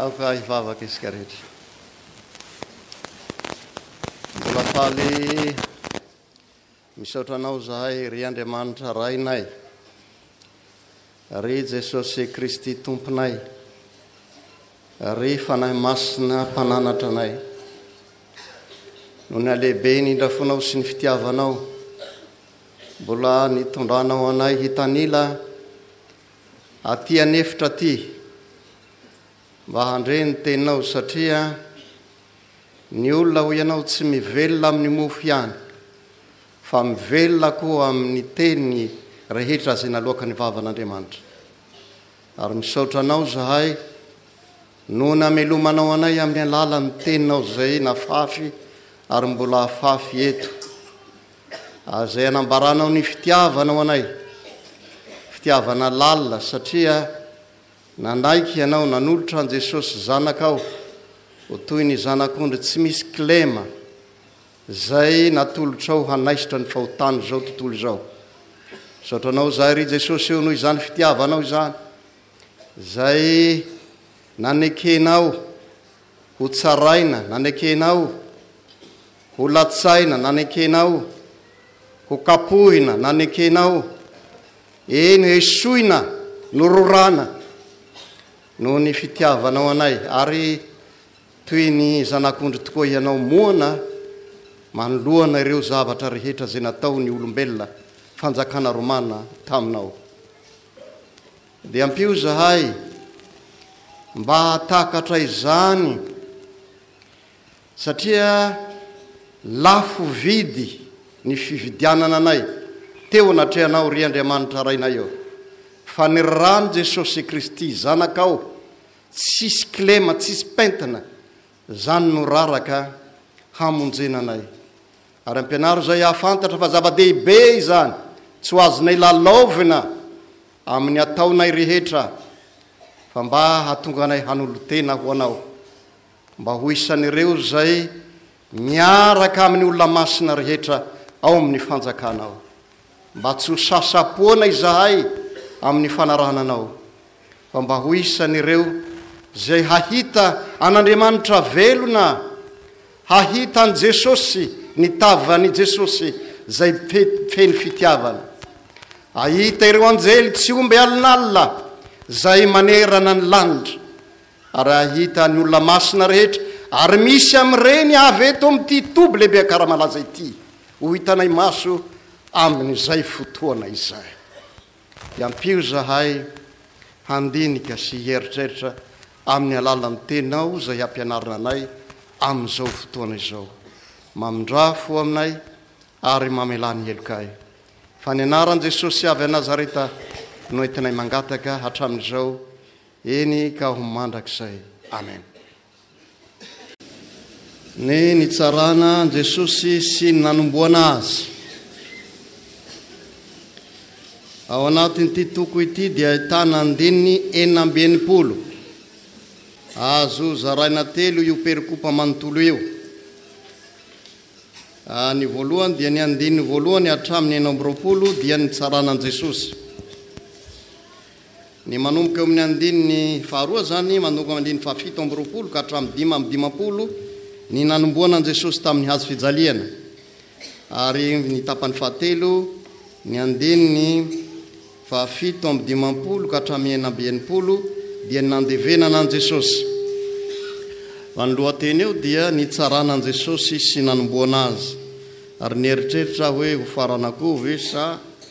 Aoka hivavaka isika rehetra. Mbola faly Misaotra Anao izahay, ry Andriamanitra Rainay, ry Jesosy Kristy Tomponay, ry Fanahy Masina Mpananatra anay, noho ny halehiben' indra fonao sy ny fitiavanao, mbola nitondranao anay hitanila aty an'efitra aty. Mba handre ny teninao satria ny olona hoy ianao tsy mivelona amin'ny mofo ihany fa mivelona koa amin'ny teny rehetra izay naloaka ny vavan'Andriamanitra. Ary misaotra anao izahay noho namelomanao anay amin'ny alalan'ny teninao izay nafafy ary mbola hafafy eto ary izay anambaranao ny fitiavanao anay, fitiavana lalina satria Nanaiky ianao nanolotra an'i Jesosy zanakao ho toy ny zanak'ondry tsy misy kilema izay natolotrao hanaisotra ny fahotan'izao tontolo izao. Misaotra Anao izahay, ry Jesosy o, noho izany fitiavanao izany, izay nanekenao ho tsaraina, nanekenao ho latsaina, nanekenao ho kapohina, nanekenao. Eny, esoina, nororana, noho ny fitiavanao anay, ary toy ny zanak'ondry tokoa hianao moana manoloana ireo zavatra rehetra izay nataon'ny olombelona, fanjakana romana, taminao. Dia ampio izahay mba hahatakatra izany. Satria lafo vidy ny fividianana anay teo anatrehanao, ry Andriamanitra Rainay ô, fa ny ran'i Jesosy Kristy Zanakao tsisy kilema, tsisy pentina, izany no raraka hamonjena anay. Ary ampianaro izay hahafantatra fa zava-dehibe izany, tsy ho azonay lalaovina amin'ny ataonay rehetra, fa mba hahatonga anay hanolo-tena ho Anao Mba ho isan'ireo izay miaraka amin'ny olona masina rehetra ao amin'ny fanjakana aho, mba tsy ho sasa-poana izahay amin'ny fanarahana anao, fa mba ho isan'ireo izay hahita an'Andriamanitra velona, hahita an'i Jesosy, ny tavan'i Jesosy izay feno fitiavana, hahita ireo anjely tsy omby alin'alina izay manerana ny lanitra. Raha hita ny olona masina rehetra, ary misy amin'ireny avy eto amin'ity toby lehibe Akaramalaza ity, ho hitanay maso amin'izay fotoana izay, dia ampio izahay handinika sy hieritreritra amin'ny alalan'ny Tenao izay hampianarina anay amin'izao fotoana izao. Mamindrà fo aminay ary mamelà ny helokay. Fa ny anaran'i Jesosy avy any Nazareta no entinay mangataka hatramin'izao. Eny ka ho mandrakizay. Amen. Ny nitsarana an'i Jesosy sy ny nanomboana Azy. Ao anatin'ity toko ity dia ahitana andininy enina amby enimpolo. Azo zaraina telo io perikopa manontolo io. Ah, ny voalohany dia ny andininy voalohany hatramin'ny enina amby roapolo dia ny tsarana an'i Jesosy. Ny manomboka eo amin'ny andininy faharoa izany mandongo amin'ny andininy fahafito amby roapolo ka hatramin'ny dimy amby dimampolo ny nanomboana an'i Jesosy tamin'ny hazo fijaliana, ary ny tapany fahatelo, ny andininy fahafito amby dimampolo ka hatramin'ny enina amby enimpolo, dia ny nandevenana an'i Jesosy. Raha ny lohateny eo dia nitsarana an'i Jesosy sy nanomboana Azy, ary nieritreritra aho hoe hofaranako ve sa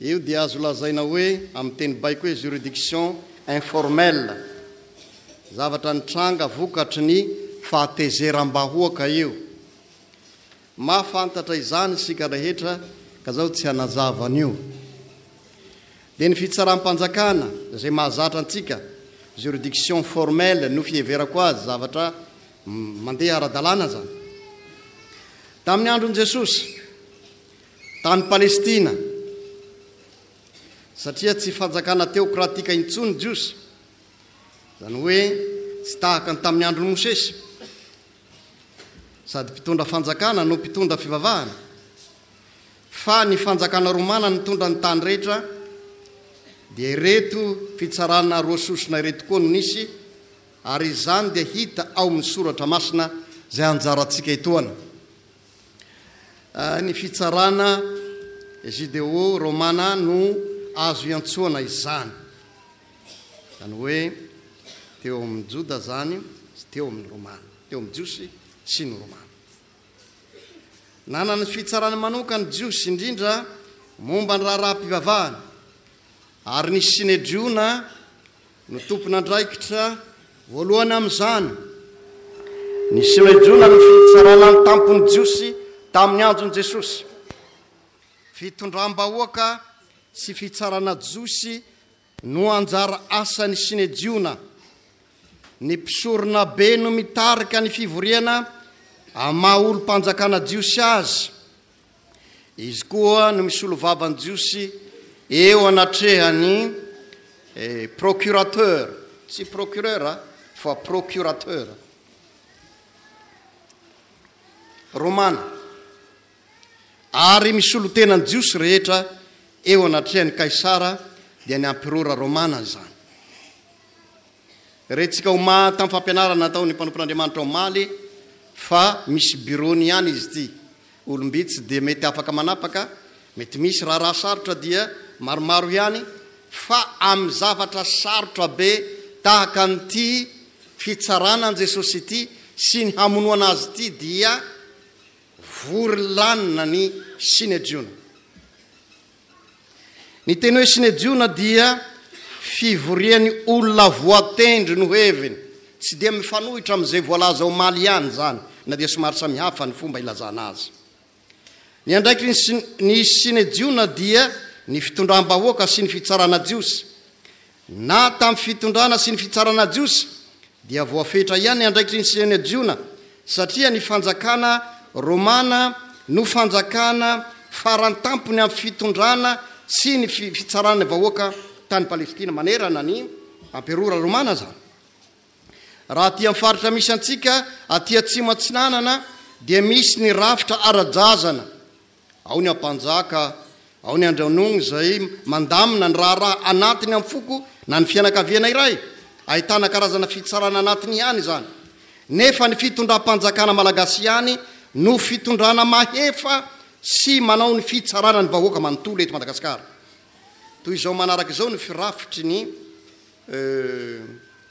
Io dia azo lazaina hoe amin'ny teny baiko hoe juridiction informelle. Zavatra nitranga vokatry ny fahatezeram-bahoaka io. Mahafantatra izany isika rehetra ka izao tsy hanazava an'io. Dia ny fitsaram-panjakana izay mahazatra antsika, juridiction formelle no fiheverako azy, zavatra mandeha ara-dalàna izany. Tamin'ny andron'i Jesosy, Tany Palestina, satria tsy fanjakana teokratika intsony ny Jiosy, izany hoe tsy tahaka ny tamin'ny andron'i Mosesy, sady mpitondra fanjakana no mpitondra fivavahana, fa ny fanjakana romana nitondra ny tany rehetra, dia ireto fitsarana roa sosona ireto koa no nisy, ary izany dia hita ao amin'ny Soratra Masina izay anjarantsika etoana. Ny fitsarana Jideo-Romana no azo iantsoana izany, izany hoe teo amin'ny Joda izany sy teo amin'ny Romana, teo amin'ny Jiosy sy ny Romana. Nanana ny fitsarany manokana ny Jiosy, indrindra momba ny raharaham-pivavahana, ary ny Synedriona, no tompon'andraikitra voalohany amin'izany. Niseho ijona ny fitsarana an-tampon'ny Jiosy tamin'ny andron'i Jesosy. Fitondram-bahoaka sy fitsarana jiosy no anjara asan'ny Synedjona. Ny mpisorona be no mitarika ny fivoriana amin'ny maha olom-panjakana jiosy azy. Izy koa no misolovava ny Jiosy eo anatrehan'ny procurateur, tsy procureur fa procurateur, romana, ary misolotena ny Jiosy rehetra eo anatrehan'i Kaisara, dia ny emperora romana izany. Rentsika omaly tamin'ny fampianarana nataon'ny mpanompon'Andriamanitra omaly fa misy bureau-ny ihany izy ity. Olom-bitsy tsy dia mety afaka manapaka, mety misy raharaha sarotra dia maromaro ihany fa amin'ny zavatra sarotra be tahaka an'ity fitsarana an'i Jesosy ity sy ny hamonoana Azy ity dia vory lanona ny Synedriona. Ny teny hoe synejiona dia fivorian'ny olona voatendry no heviny. Tsy dia mifanohitra amin'izay voalaza omaly ihany izany, na dia somary samihafa ny fomba ilazana azy. Ny andraikitry ny synejiona dia ny fitondram-bahoaka sy ny fitsarana jiosy. Na tamin'ny fitondrana sy ny fitsarana jiosy dia voafetra ihany ny andraikitry ny Synejiona satria ny fanjakana romana no fanjakana farantampony amin'ny fitondrana sy ny fitsarana ny vahoaka tany Palestina manerana ny Amperora romana izany. Raha aty amin'ny faritra misy antsika aty atsimo atsinanana dia misy ny rafitra ara-jazana Ao ny ampanjaka, ao ny andranogny izay mandamina ny raharaha anatiny amin'ny foko na ny fianakaviana iray. Ahitana karazana fitsarana anatiny ihany izany. Nefa ny fitondram-panjakana malagasy ihany no fitondrana mahefa sy manao ny fitsarana ny vahoaka manontolo eto Madagasikara. Toy izao manaraka izao ny firafitry ny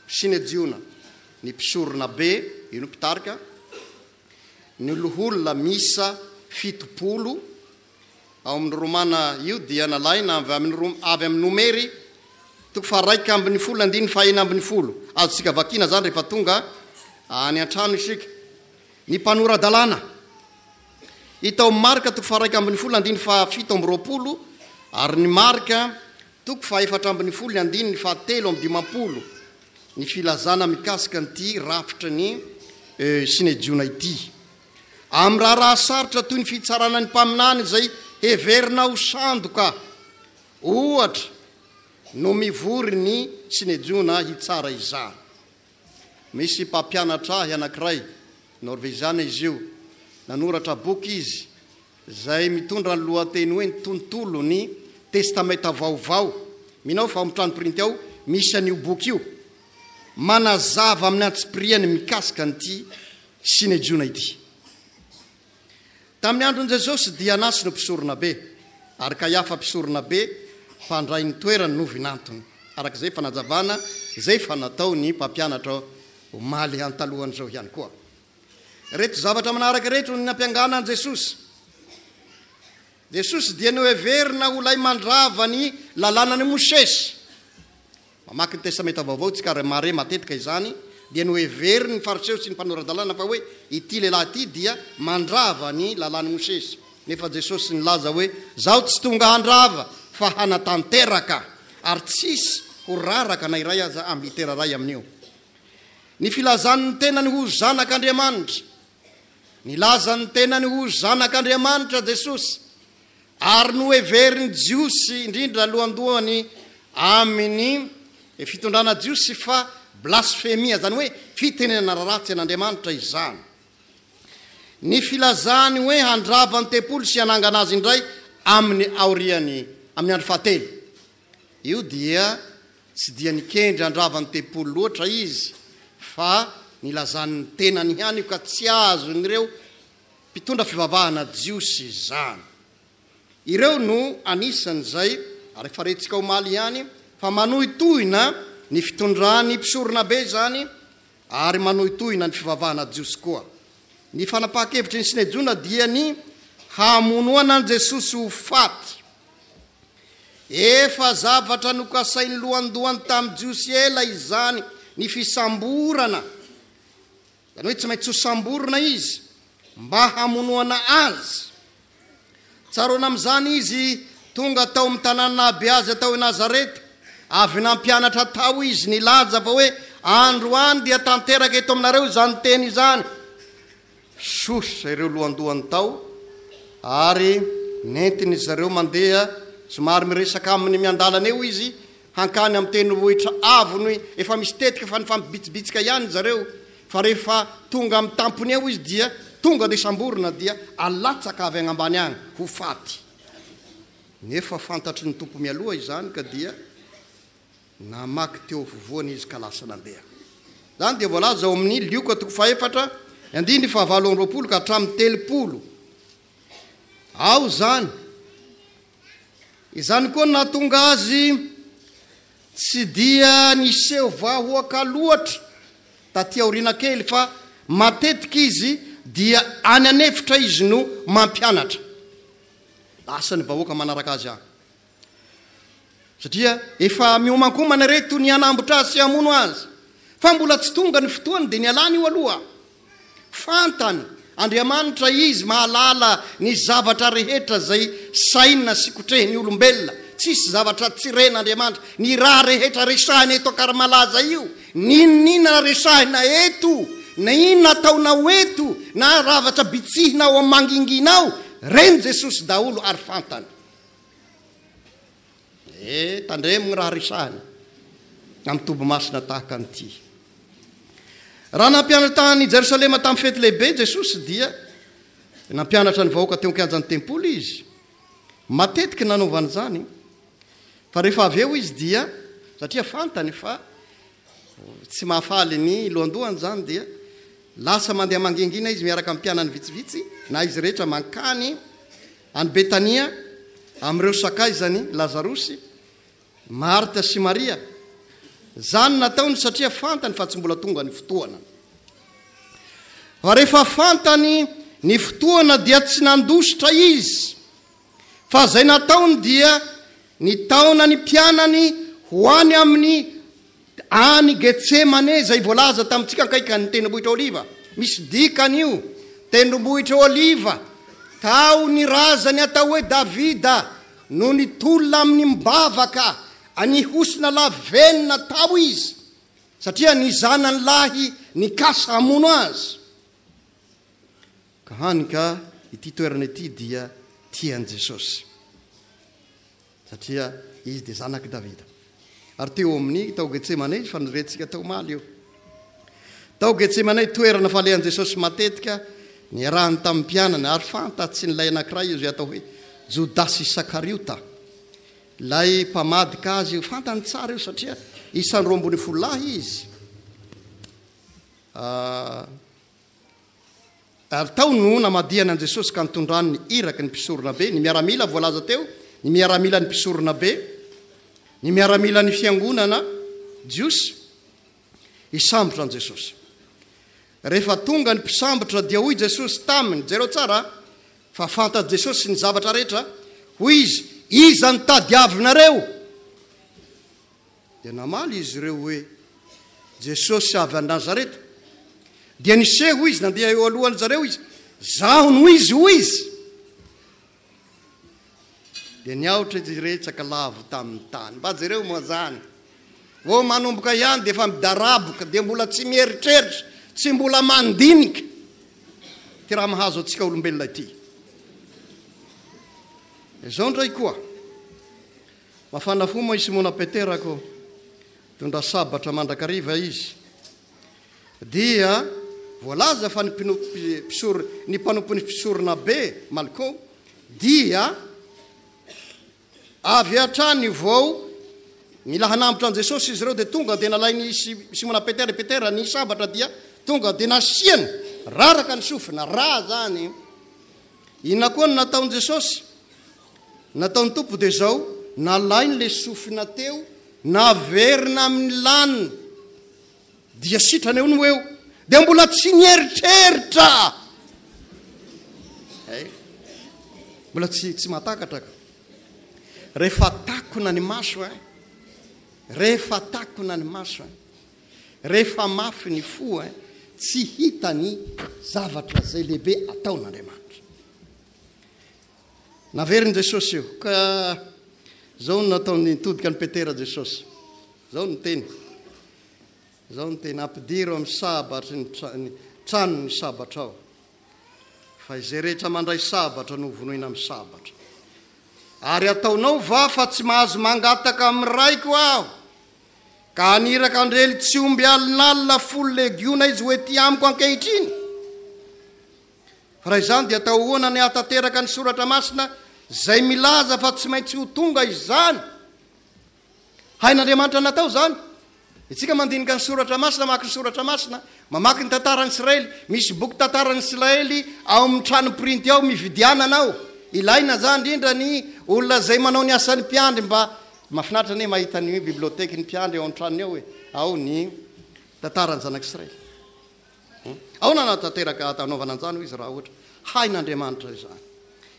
Synejyona, ny mpisoronabe, io no mpitarika, Ny loholona miisa fitopolo ao amin'ny Romana io dia nalaina avy amin'ny avy amin'ny Nomery toko faharaika ambin'ny folo andininy fahena ambin'ny folo. Azontsika vakiana izany rehefa tonga any an-trano isika. Ny mpanora-dalàna. Hita ao amin'ny Marka toko faharaika ambin'ny folo andininy fahafito amby roapolo ary ny Marka toko fahefatra ambin'ny folo ny andininy fahatelo amby dimampolo. ny filazana mikasika an'ity rafitry ny Synedriona ity. Amin'ny raharaha sarotra toy ny fitsarana ny mpaminany izay heverina ho sandoka, ohatra, no mivory ny Synedriona hitsara izany. Misy mpampianatra ahy anankiray, Norveziana izy io, nanoratra boky izy izay mitondra ny lohateny hoe Ny Tontolon'ny Testamenta Vaovao. Mino aho fa ao amin'ny trano printy ao misy an'io boky io manazava amin'ny antsipiriany mikasika an'ity Synedriona ity. Tamin'ny andron'i Jesosy dia Anasy no mpisoronabe ary Kaiafa mpisoronabe mpandray ny toerany no vinantony, araka izay fanazavana izay efa natao ny mpampianatra omaly an-talohan'izao ihany koa. Ireto zavatra manaraka ireto no nampiangana an'i Jesosy. Jesosy dia noheverina ho ilay mandrava ny Lalànan'i Mosesy. Mamaky ny Testamenta Vaovao isika ary mahare matetika izany, dia noheverin'ny Fariseo sy ny mpanora-dalàna fa hoe ity lehilahy ity dia mandrava ny Lalàn'i Mosesy. Nefa Jesosy nilaza hoe, Izaho tsy tonga handrava fa hanatanteraka, ary tsy hisy ho raraka na iray aza amin'ny litera iray amin'io. Ny filazany ny tenany ho Zanak'Andriamanitra. Nilaza ny tenany ho Zanak'Andriamanitra Jesosy, ary noheverin'ny Jiosy, indrindra alohandohany amin'ny fitondrana jiosy, fa blasfemia, izany hoe fitenenana ratsy an'Andriamanitra izany. Ny filazany hoe handrava ny tempoly sy hanangana azy indray amin'ny aoriany, amin'ny andro fahatelo. Io dia tsy dia nikendry handrava ny tempoly loatra izy fa nilazany ny tenany ihany io ka tsy azon'ireo mpitondra fivavahana jiosy izany. Ireo no anisan'izay refarentsika omaly ihany fa manohitohina ny fitondran'ny mpisoronabe izany ary manohitohina ny fivavahana jiosy koa. Ny fanapahan-kevitry ny Synedriona dia ny hamonoana an'i Jesosy ho faty. Efa zavatra nokasain'ny lohandohany tamin'ny Jiosy ela izany ny fisamborana, izany hoe tsy maintsy hosamborina izy mba hamonoana azy. Tsaroana amin'izany izy tonga tao amin'ny tanàna nahabe azy atao hoe Nazareta. Avy nampianatra tao izy, nilaza fa hoe, Androany dia tanteraka eto aminareo izany teny izany. Sosa ireo lohandohany tao, ary nentin'izy ireo mandeha, somary miresaka aminy miandalana eo izy, Hankany amin'ny tendrombohitra avo no efa misy tetika fa nifampibitsibitsika ihany zareo fa rehefa tonga amin'ny tampony eo izy dia tonga dia samborina dia alatsaka avy agnambany agny ho faty. Nefa fantatry ny Tompo mialoha izany ka dia namaky teo afovoany izy ka lasa nandeha. Izany dia voalaza ao amin'ny Lioka toko fahefatra andininy fahavalo amby roapolo ka hatramin'ny telopolo. Ao izany. Izany koa no nahatonga azy tsy dia niseho vahoaka loatra taty aoriana kely fa matetika izy dia any an'efitra izy no mampianatra. Lasa ny vahoaka manaraka azy any satria efa miomankomana ireto ny hanambotra azy sy hamono azy fa mbola tsy tonga ny fotoany dia nialany io aloha. Fantan, Andriamanitra Izy mahalala ny zavatra rehetra izay saina sy kotrehin'ny olombelona. Tsisy zavatra tsy ren Andriamanitra. Ny raha rehetra resahina eto Ankaramalaza io, n'inon'inona resahina eto, na inona ataonao eto, na ravatra bitsihina ao am mangingina ao, ren Jesosy daholo ary fantan. Dia tandremo ny raha resahina amin'ny toby masina tahaka an'ity. Raha nampianatra tany Jerosalema tamin'ny fety lehibe Jesosy dia nampianatra ny vahoaka teo an-kianjan'ny tempoly izy. Matetiky nanaovany izany. Fa rehefa avy eo izy dia satria fantany fa tsy mahafaly ny lohandohany izany dia lasa mandeha mangingina izy miaraka amin'ny mpianany vitsivitsy na izy rehetra mankany Any Betania, amin'ireo sakaizan'i Lazarosy, Marta sy Maria. Izany nataony satria fantany fa tsy mbola tonga ny fotoana. Fa rehefa fantany ny fotoana dia tsy nandositra izy, fa izay nataony dia nitaona ny mpianany ho any amin'ny Any Getsemane izay voalaza tamintsika akaikan' ny Tendrombohitra Oliva. Misy dikany io Tendrombohitra Oliva. Tao ny razany atao hoe Davida no nitolona aminy mivavaka anihosina lavenona tao izy satria ny zanany lahy nikasa hamono azy. Ka hany ka ity toerana ity dia tian'i Jesosy. Satria izy dia zanak'i Davida. Ary teo amin'ny, tao Getsemane, izy, fa norentsika tao omaly io. Tao Getsemane, toerana falehan'i Jesosy matetika, niarahany tamin'ny mpianany, ary fantatsin'ilay anankiray izay atao hoe Jodasy Isakariota, ilay mpamadika azy. Fantany tsara io satria isan'ny roa ambin'ny folo lahy izy. Ah, Ary tao no namadihana an'i Jesosy ka nitondrany ny iraky ny mpisoronabe, ny miaramila voalaza teo, ny miaramilan'ny mpisoronabe, ny miaramilan'ny fiangonana jiosy, hisambotra an'i Jesosy. Rehefa tonga ny mpisambotra dia hoy Jesosy taminy, jereo tsara fa fantatr'i Jesosy ny zavatra rehetra, hoy izy, Iza no tadiavinareo? Dia namaly izy ireo hoe, Jesosy avy any Nazareta. Dia niseho izy, nandeha eo alohan-dry zareo izy. Zaho no izy, hoy izy. Dia niahotra izy hiretsaka lavo tamin'ny tany. Mba jereo moa izany. Vao manomboka ihany dia efa midaraboka, dia mbola tsy mieritreritra, tsy mbola mandinika ity raha mahazo antsika olombelona ity. Izao indray koa. Mafana fo moa i Simona Petera ko mitondra sabatra mandrakariva izy dia voalaza fa ny ny mpanompon'ny mpisoronabe Malko dia avy hatrany vao mila hanambotra an'i Jesosy izy ireo dia tonga dia nalain'i Simona Petera i Petera ny sabatra dia tonga dia nasiany raraka ny sofina raha zany inona koa no nataon'i Jesosy Nataon'ny Tompo dia izao, nalainy ilay sofina teo, naverina amin'ny laniny, dia sitrana eo no eo, dia mbola tsy nieritreritra, eh, mbola tsy tsy mahatakatra ka, rehefa takona ny maso, eh, rehefa takona ny maso, eh, rehefa mafy ny fo, eh, tsy hita ny zavatra izay lehibe ataon'Andriamanitra. Naverin'i Jesosy io. Ka zao no nataony, nitodika an'i Petera Jesosy. Zao no teny. Zao no teny, ampidiro amin'ny sabatry ny trano ny sabatrao. Fa izay rehetra mandray sabatra no hovonoina amin'ny sabatra. Ary ataonao va fa tsy mahazo mangataka amin'ny raiko aho? Ka haniraka andrely tsy omby alinalina folo legiona izy ho ety amiko ankehitriny? Fa raha izany dia atao ahoana ny hahatanteraka ny soratra masina izay milaza fa tsy maintsy ho tonga izany? Hain'Andriamanitra natao izany. Isika mandinika ny soratra masina, mamaky ny soratra masina, mamaky ny tantaran'ny Israely, misy boky tantaran'ny Israely ao amin'ny trano printy ao mividianana ao. Ilaina izany indrindra ny olona izay manao ny asan'ny mpiandry mba mahafinaritra anie mahita ny biblioteky ny mpiandry ao an-tranony ao e, ao ny tantaran'ny zanak'Israely. Ahoana no hahatanteraka hanaovana an'izany, hoy izy, raha ohatra hain'Andriamanitra izany?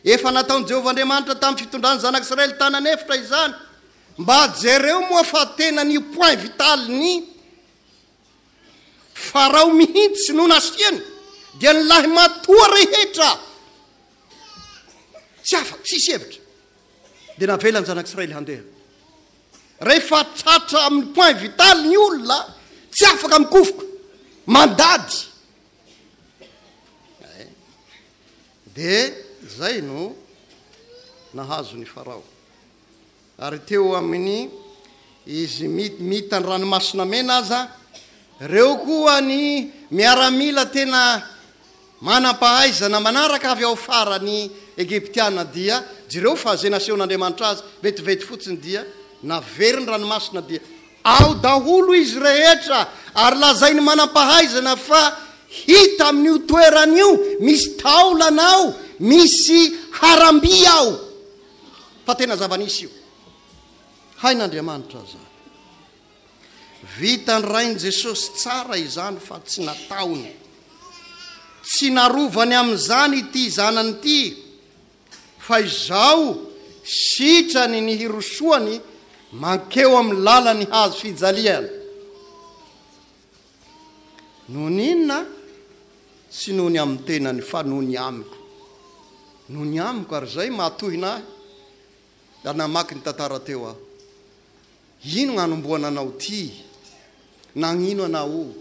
Efa nataon'i Jehovah Andriamanitra tamin'ny fitondrany ny zanak'Israely tany an'efitra izany. Mba jereo moa fa tena ny point vital-n'i Farao mihitsy no nasiany, dia ny lahy matoa rehetra tsy afa-tsisy hevitra, dia navela ny zanak'Israely handeha. Rehefa tratra amin'ny point vital ny olona, tsy afaka mikofoka, mandady. Eh. Dia izay no nahazo ny Farao. Ary teo amin'ny izy mita ny ranomasina mena aza, ireo koa ny miaramila tena Manam-pahaizana manaraka avy ao faran'ny Egyptiana dia jereo fa ze nasehon'Andriamanitra azy vetivety fotsiny dia naveriny ranomasina dia ao daholo izy rehetra ary lazain'ny manam-pahaizana fa hita amin'io toerana io misy taolana ao misy haramby ao fa tena zava-nisy io hain'Andriamanitra zany Vita ny Rain'i Jesosy tsara izany fa tsy nataony. Tsy narovany amin'izany ity Zanany ity fa izao sitrany ny hirosoany mankeo amin'ny lalan'ny hazo fijaliana. Noho ny inona? Tsy noho ny amin'ny tenany fa noho ny amiko. Noho ny amiko ary izay mahatohina ahy. Raha namaky ny tantara teo aho. Ino gn'anombohana anao ty? Nagnino anao?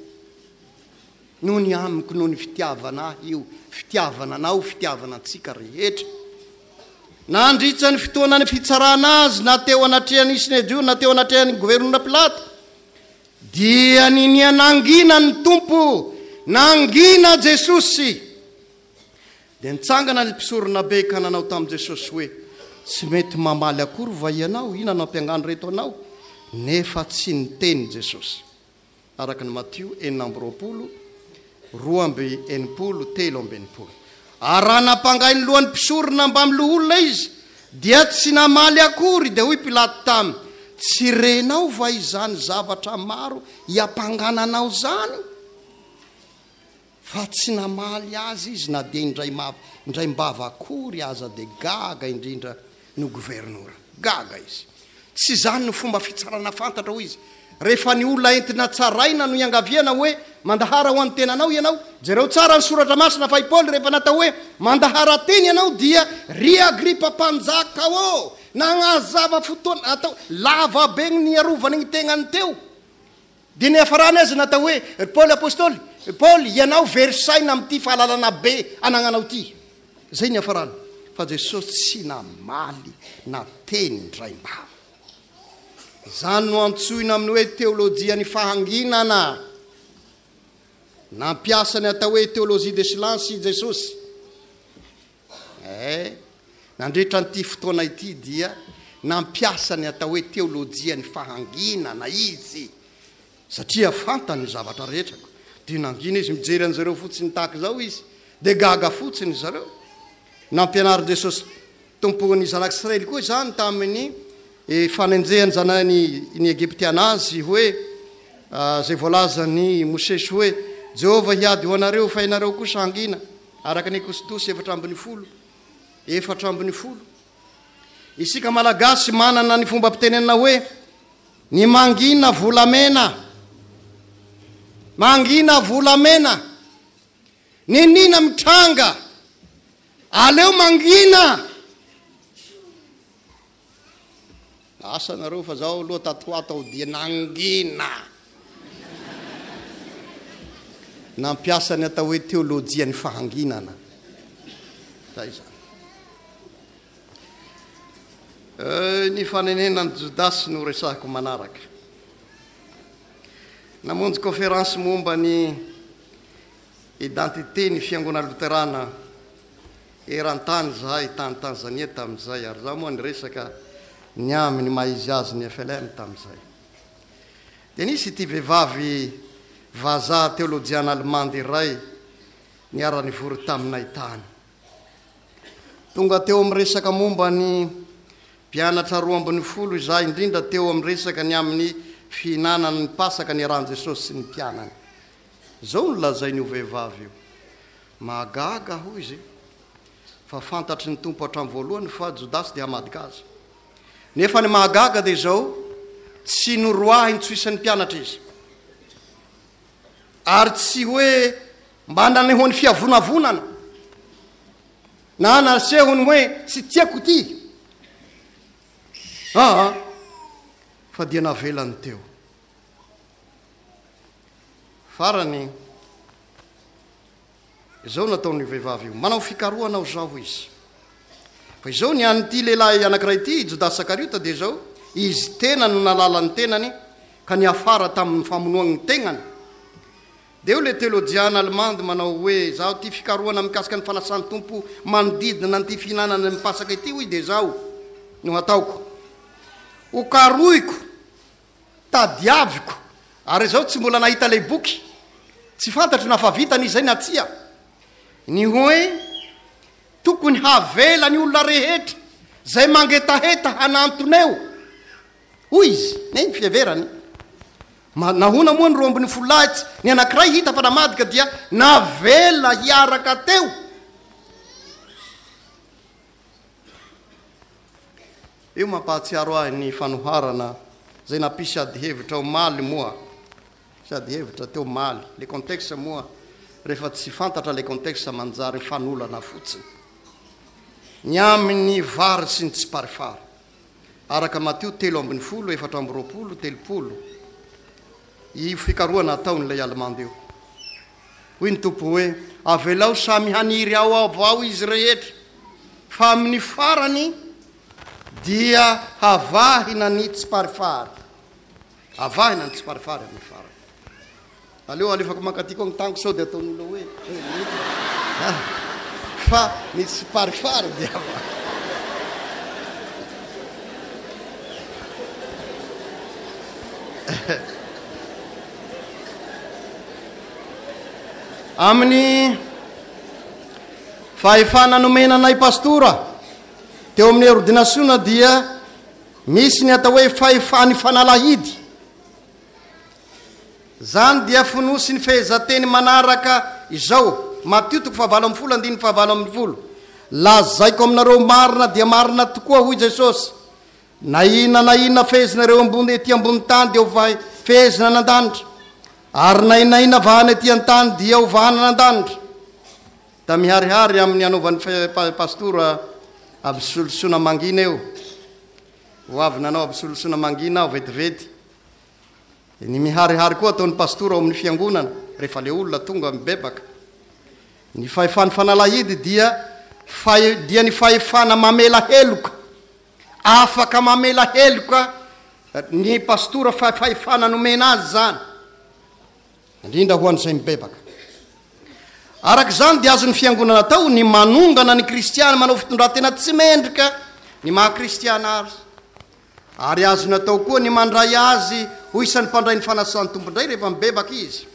Noho ny amiko, noho ny fitiavana ahy io, fitiavana anao, fitiavana antsika rehetra. Nandritra ny fotoana ny fitsarana azy na teo anatrehan'i Sinedrio na teo anatrehan'ny governora Pilata, dia ninia nangina ny Tompo, nangina Jesosy. Dia nitsangana ny mpisoronabe ka nanao tamin'i Jesosy hoe, Tsy mety mamaly akory va Ianao? Inona no ampiangano ireto Anao? Nefa tsy niteny Jesosy. Araka ny Matio enina amby roapolo, roa amby enimpolo, telo amby enimpolo. Ary raha nampangay ny lohan'ny mpisorona mbamin'ny loholona Izy, dia tsy namaly akory, dia hoy Pilato taminy, Tsy renao va izany zavatra maro iampangananao izany? Fa tsy namaly azy izy na dia indray mava indray mbava akory aza dia gaga indrindra no governora. Gaga izy. Tsy izany no fomba fitsarana fantatra hoy izy. Rehefa ny olona entina tsaraina no iangaviana hoe mandahara ho an'ny tenanao ianao, jereo tsara ny soratra masina fa i Paoly rehefa natao hoe mandahara teny ianao dia Ry Agripa mpanjaka ô, nagnazava fotoana atao lavabe ny niarovany ny tegnany teo. Dia niafarany aza natao hoe, Ry Paoly Apostoly, ry Paoly, ianao very saina amin'ity fahalalana be anagnanao ity. Izay niafarany. Fa Jesosy tsy namaly na teny indray mbaha. Izany no antsoina amin'ny hoe teolojian'ny fahanginana. Nampiasa ny atao hoe teologie de silence i Jesosy. Eh, nandritra an'ity fotoana ity dia nampiasa ny atao hoe teolojian'ny fahanginana izy, satria fantany ny zavatra rehetra. Ko dia nangina izy, mijery an'i zareo fotsiny tahaka izao izy, dia gaga fotsiny ry zareo. Nampianarin'i Jesosy Tompon'ny Zanak'Israely koa izany tamin'ny eh, fanenjehan'ny zanany ny Egyptiana azy hoe ah, izay voalazan'i Mosesy hoe Jehovah hiady ho anareo fa ianareo kosa hangina. Araka ny Ekosodosy efatra ambin'ny folo, efatra ambin'ny folo, isika Malagasy manana ny fombam-pitenenana hoe ny mangina volamena. Mangina volamena. Niniana mitranga. Aleo mangina. Asa nareo fa zaho aloha tato ho ato aho dia nangina nampiasa ny atao hoe teolojian'ny fahanginana. Zay zany. Eh, ny fanenenan'i Jodasy no resahako manaraka. Namonjy conférence momba ny Identité ny fiangonana loterana eran-tany izahay tany Tanzania tamin'izay ary izaho moa niresaka ny amin'ny maha izy azy ny FLM tamin'izay. Dia nisy ity vehivavy vazaha teolojiana Allemande iray niara-nivory taminay tany. Tonga teo amin'ny resaka momba ny mpianatra roa ambin'ny folo izahay indrindra teo amin'ny resaka ny amin'ny fihinanana ny Pasaka niarahan'i Jesosy sy ny mpianany. Izao no lazain'io vehivavy io, Mahagaga aho, hoy izy, fa fantatry ny Tompo hatramin'ny voalohany fa Jodasy dia hamadgaza. Nefa ny mahagaga dia izao, tsy noroahiny tsy ho isan'ny mpianatra izy. Ary tsy hoe mba nanehoany fiavonavonana na nasehony hoe tsy tiako ity. Aa, fa dia navelany teo. Farany, izao no ataon'io vehivavy io, manao fikarohana aho izao, hoy izy. Fa izao ny an'ity lehilahy anankiray ity, i Jodasy Sakariota, dia izao, izy tena no nalala ny tenany ka niafara tamin'ny famonoany ny tegnany. Dia eo ilay teolojiana Allemande manao hoe, izaho tia fikarohana mikasika ny fanasan'ny Tompo manodidina an'ity fihinanana ny Pasaka ity, hoy, dia izao no hataoko, hokarohiko Tadiaviko, ary izao tsy mbola nahita ilay boky. Tsy fantatro na fa vitany izay na tsia. Ny hoe tokony havela ny olona rehetra izay mangetaheta hanantona eo, hoy izy, ny fiheverany. Ma, nahoana moa ny roa ambin'ny folo lahy tsy, ny anankiray hita fa namadika dia navela hiaraka teo? Io mampahatsiaro ahy ny fanoharana izay nampisy adihevitra omaly moa sy adihevitra teo omaly. Le contexte moa rehefa tsy fantatra le contexte manjary fanolana fotsiny. Ny amin'ny vary sy ny tsiparifary. Araka Matio telo ambin'ny folo, efatra amby roapolo, telopolo, io fikarohana ataon'ilay Allemande io. Hoy ny Tompo hoe, Avelao samy haniry ao avao izy rehetra, fa amin'ny farany dia havahina ny tsiparifary. Havahina ny tsiparifary amin'ny farany. Aleo alefako mankaty koa ny tango sao dia ataon'ny olona hoe ah, fa ny tsiparifary dia havahina. Amin'ny fahefana nomena anay pastora teo amin'ny ordinasiona dia misy ny atao hoe fahefan'ny fanalahidy. Zany dia fonosy ny fehezanteny manaraka izao, Matio toko fahavalo ambin'ny folo andininy fahavalo ambin'ny folo. Lazaiko aminareo marina dia marina tokoa, hoy Jesosy, Na inona na inona fehezinareo ambony ety ambony tany dia ho fehezina any an-danitra, ary na inona inona vahana ety an-tany dia ho vahana any an-danitra. Da miharihary amin'ny hanaovan'ny pastora absolosona mangina eo. Ho avy nanao absolosona mangina aho vetivety. Dia ny miharihary koa ataon'ny pastora ao amin'ny fiangonana rehefa le olona tonga mibebaka. Ny fahefan'ny fanalahidy dia dia ny fahefana mamela heloka. Afaka mamela heloka ny pastora fa fahefana nomena azy izany, indrindra ho an'izay mibebaka. Araka izany dia azon'ny fiangonana atao ny manongana ny kristiana manao fitondran-tena tsy mendrika ny maha kristiana azy. Ary azony atao koa ny mandray azy ho isan'ny mpandray ny fanasan'ny Tompo indray rehefa mibebaka izy.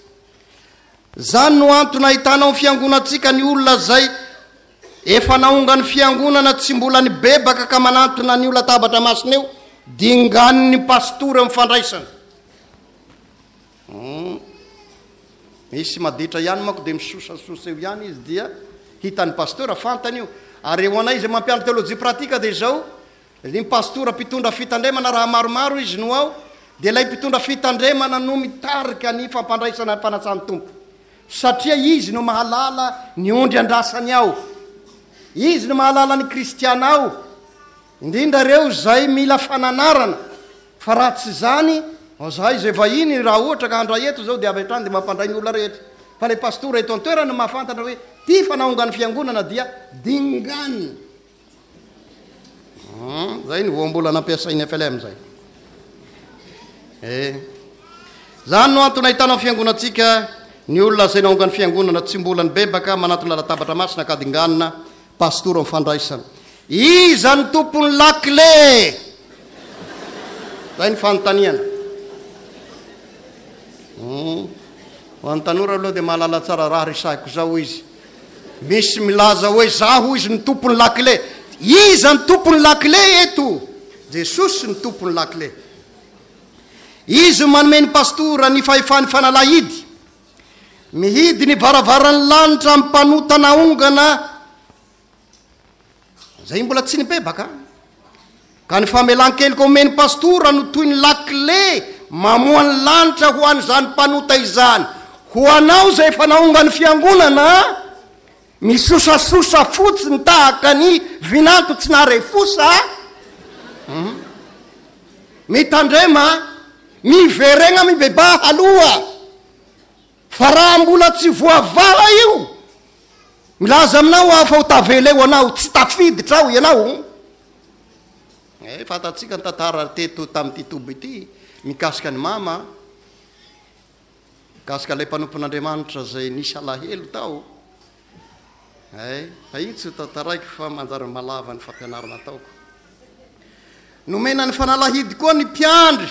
Izany no antony ahitana ao amin'ny fiangonantsika ny olona izay Efa naongan'ny fiangonana tsy mbola nibebaka ka manantona an'io latabatra masina io, dinganin'ny pastora eo amin'ny fandraisana. Hum. Misy maditra ihany manko dia misosasosa eo ihany izy dia hitan'ny pastora, fantany io. Ary ho anay izay mampianatra théologie pratique dia izao, Ny pastora mpitondra fitandremana raha maromaro izy no ao dia ilay mpitondra fitandremana no mitarika ny fampandraisana ny fanatsahan'ny Tompo satria izy no mahalala ny ondry andrasany ao. Izy no mahalala ny kristiana ao, indrindra ireo izay mila fananarana fa raha tsy izany ao zahay izay vahiny raha ohatra ka handray eto izao dia avy hatrany dia mampandray ny olona rehetra fa ilay pastora eto an-toerana no mahafantatra hoe ity fanaongan'ny fiangonana dia dingana. Hum, zay ny voambola nampiasain'ny FLM zay. Eh. Zany no antony ahitanao fiangonantsika ny olona lazaina ongan'ny fiangonana tsy mbola nibebaka manatona latabatra masina ka dinganina pastora amin'ny fandraisana. Iza ny tompon'ny lakile? Zay ny fanontaniana. Hum. Ho an'ny tanora aloha dia mahalala tsara raha resahiko zao izy. Misy milaza hoe zaho izy no tompon'ny lakile. Iza no tompon'ny lakile eto? Jesosy no tompon'ny lakile. Izy no manome ny pastora ny fahefany fanalahidy. Mihidy ny varavaran'ny lanitra ampanota naongana izay mbola tsy nibebaka ka ny famelan-keloka omen'ny pastora no toy ny lakile mamoan'ny lanitra ho an'izany mpanota izany ho anao izay efa naongan'ny fiangonana misosasosa fotsiny tahaka ny vinanto tsy narefosa hmm. mitandrema miveregna mibebaha aloha Fa raha mbola tsy voavara io, milaza aminao aho fa ho tavela eo anao, tsy tafiditra ao ianao. Eh, fantatsika ny tantara teto tamin'ity toby ity, mikasika ny mama, mikasika ilay mpanompon'Andriamanitra izay nisy alahelo tao. Eh, fa iny tsy ho tantaraiko fa manjary malava ny fampianarana ataoko. Nomena ny fanalahidy koa ny mpiandry,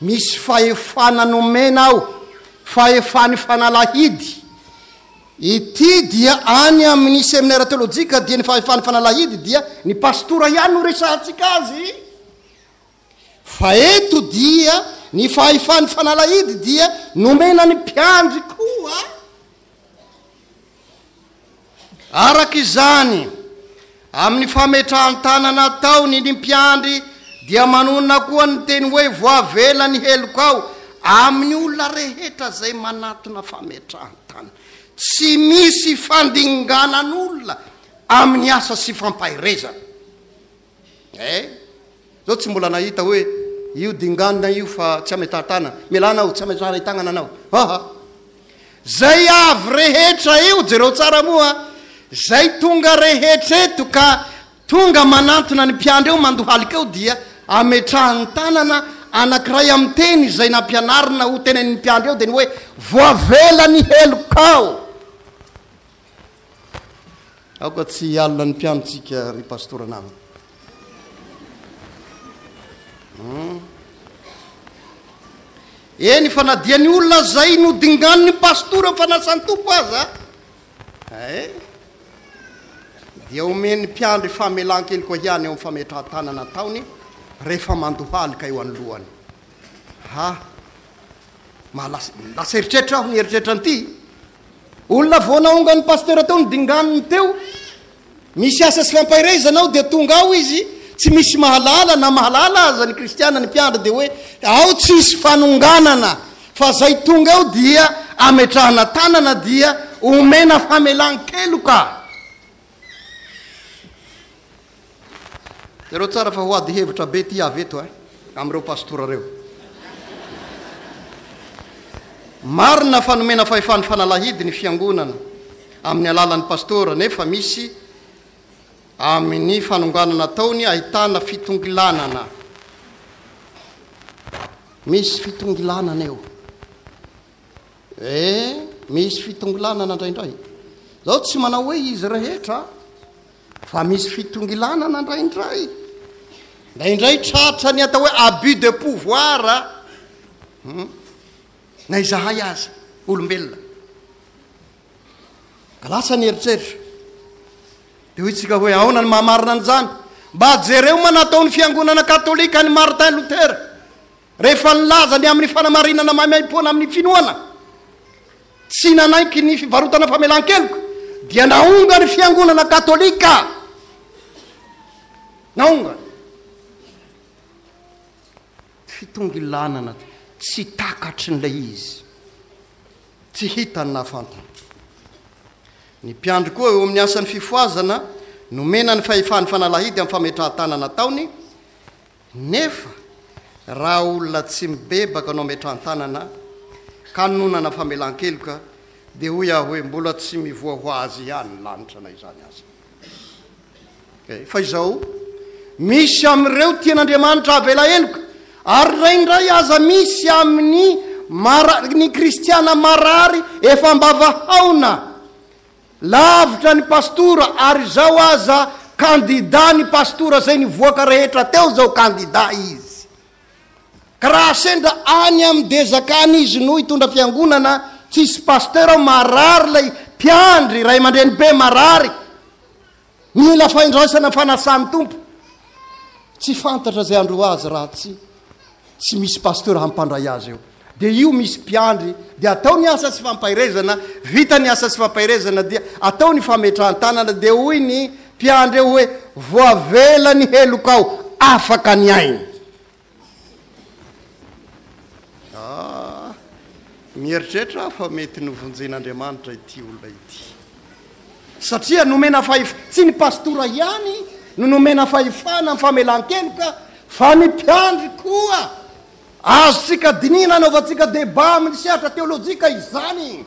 Misy fahefana nomena aho, fahefan'ny fanalahidy. Ity dia any amin'ny seminera teolojika dia ny fahefan'ny fanalahidy dia ny pastora ihany no resahantsika azy. Fa eto dia ny fahefan'ny fanalahidy dia nomena ny mpiandry koa. Araka izany, amin'ny fametrahan-tanana ataony ny mpiandry dia manonona koa ny teny hoe voavela ny helokao amin'ny olona rehetra izay manatona fametrahan-tanana. Tsy misy fandinganan'olona amin'ny asa sy fampaherezana. Eh! Zao tsy mbola nahita hoe io dinganina io fa tsy amin tahatana. Mialà anao, tsy maintsy haray tagnana anao. Haha! Zay avy rehetra io, jereo tsara moa, zay tonga rehetra eto ka tonga manantona ny mpiandry eo mandohalika eo dia ametrahany tanana anakiray amin'ny teny izay nampianarina ho tenenin'ny mpiandry eo dia ny hoe voavela ny helokao! Aoka tsy hialona ny mpiano tsika ry pastora namana. Hmm. Eny fa na dia ny olona izay nodinganin'ny pastora fanasan-tompo aza eh, dia omen'ny mpiandry famelan-kely koa ihany eo amin'ny fametrahan-tanana ataony rehefa mandohalika eo anoloany. Ha! Lasa eritreritra aho nieritreritra an'ity. Olona vao naongan'ny pasteur teo ny dinganiny teo. Misy asa sy fampaherezana ao dia tonga ao izy, tsy misy mahalala na mahalala aza ny kristiana ny mpiandry dia hoe ao tsy hisy fanonganana fa izay tonga ao dia ametrahana tanana dia omena famelan-keloka. Jereo tsara fa ho ady hevitra be ity avy eto a, amin'ireo pastora ireo. Marina fa nomena fahefany fanalahidy ny fiangonana amin'ny alalan'ny pastora, nefa misy amin'ny fanonganana ataony ahitana fitongilanana. Misy fitongilanana eo. Eh, misy fitongilanana indraindray. Zao tsy manao hoe izy rehetra. Fa misy fitongilanana indraindray. Indraindray tratra ny atao hoe abus de pouvoir. Hmm? Na izahay aza, olombelona. Ka lasa ny eritreritra. Dia hoy tsika hoe aona ny mahamarina an'izany? Mba jereo manataon'ny fiangonana katolika ny Martin Luther. Rehefa nilaza ny amin'ny fanamarinana maimaimpoana amin'ny finoana tsy nanaiky ny fivarotana famelan-keloka, dia naonga ny fiangonana katolika. Naonga. Fitongilanana tsy takatry ny lay izy. Tsy hita ny nahafantany. Ny mpiandry koa eo amin'ny asan'ny fifohazana nomena ny fahefan'ny fanalahidy amin'ny fametrahan-tanana ataony Nefa raha olona tsy mibebaka no ametran-tanana ka nonana famelan-keloka dia hoy aho hoe mbola tsy mivoha ho azy ihany ny lanitra na izany aza e! Fa izao misy amin'ireo tian'Andriamanitra havela heloka ary indraindray aza misy amin'ny mara, ny kristiana marary efa am-bava haona, Lavitra ny pastora ary izao aza candidat ny pastora zay nivoaka rehetra teo zao candidat izy ka raha sendra any am dezaka any izy no hitondra fiangonana tsisy pasteur ao marary lay mpiandry ray amandreny be marary Mila faindraisana fanasan'ny Tompo. Tsy fantatra izay handroa azy raha tsy tsy misy pasteur hampandray azy eo. Dia io misy mpiandry, dia atao ny asa sy fampaherezana, vita ny asa sy fampaherezana dia atao ny fametrahan-tanana dia hoy ny mpiandry eo hoe voavela ny helokao, afaka ny aina. Ah, mieritreritra aho fa mety novonjen'Andriamanitra ity olona ity. Satria nomena fahef... tsy ny pastora ihany no nomena fahefana amin'ny famelan-keloka fa ny mpiandry koa. Azontsika dinihina hanaovantsika débat amin'ny sehatra teolojika izany.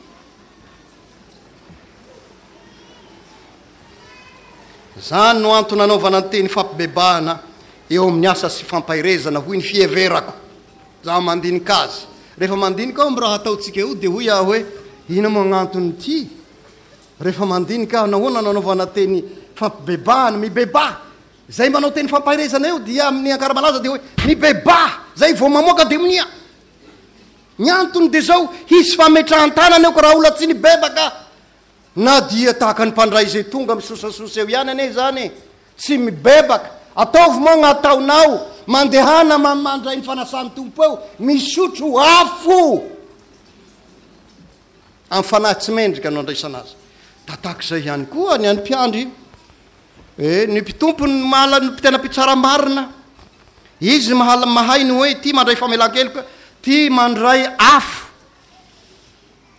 Izany no antony nanaovana ny teny fampibebahana eo amin'ny asa sy fampaherezana, hoy ny fiheverako. Izaho mandinika azy. Rehefa mandinika aho amin'ny raha ataontsika io, dia hoy aho hoe, Inona moa no anton'ity? Rehefa mandinika aho, nahoana no anaovana teny fampibebahana? Mibebaha! Izay manao teny fampaherezana eo dia amin'ny ankaramalaza dia hoe, Mibebaha! Izay vao mamoaka dia minia. Ny antony dia izao, hisy fametrahan-tanana eo ka raha olona tsy nibebaka, Na dia tahaka ny mpandray izay tonga misosasosa eo ihany anie izany e! Tsy mibebaka! Ataovy moa gn'ataonao! Mandehana ma mandray ny fanasan'ny Tompo eo, misotro afo amin'ny fanahy tsy mendrika no andraisana azy. Da tahaka izay ihany koa ny an'ny mpiandry. E, ny mpitompo ny mahala ny tena mpitsara marina. Izy mahala mahay ny hoe ity mandray famelan-keloka, ity mandray afo.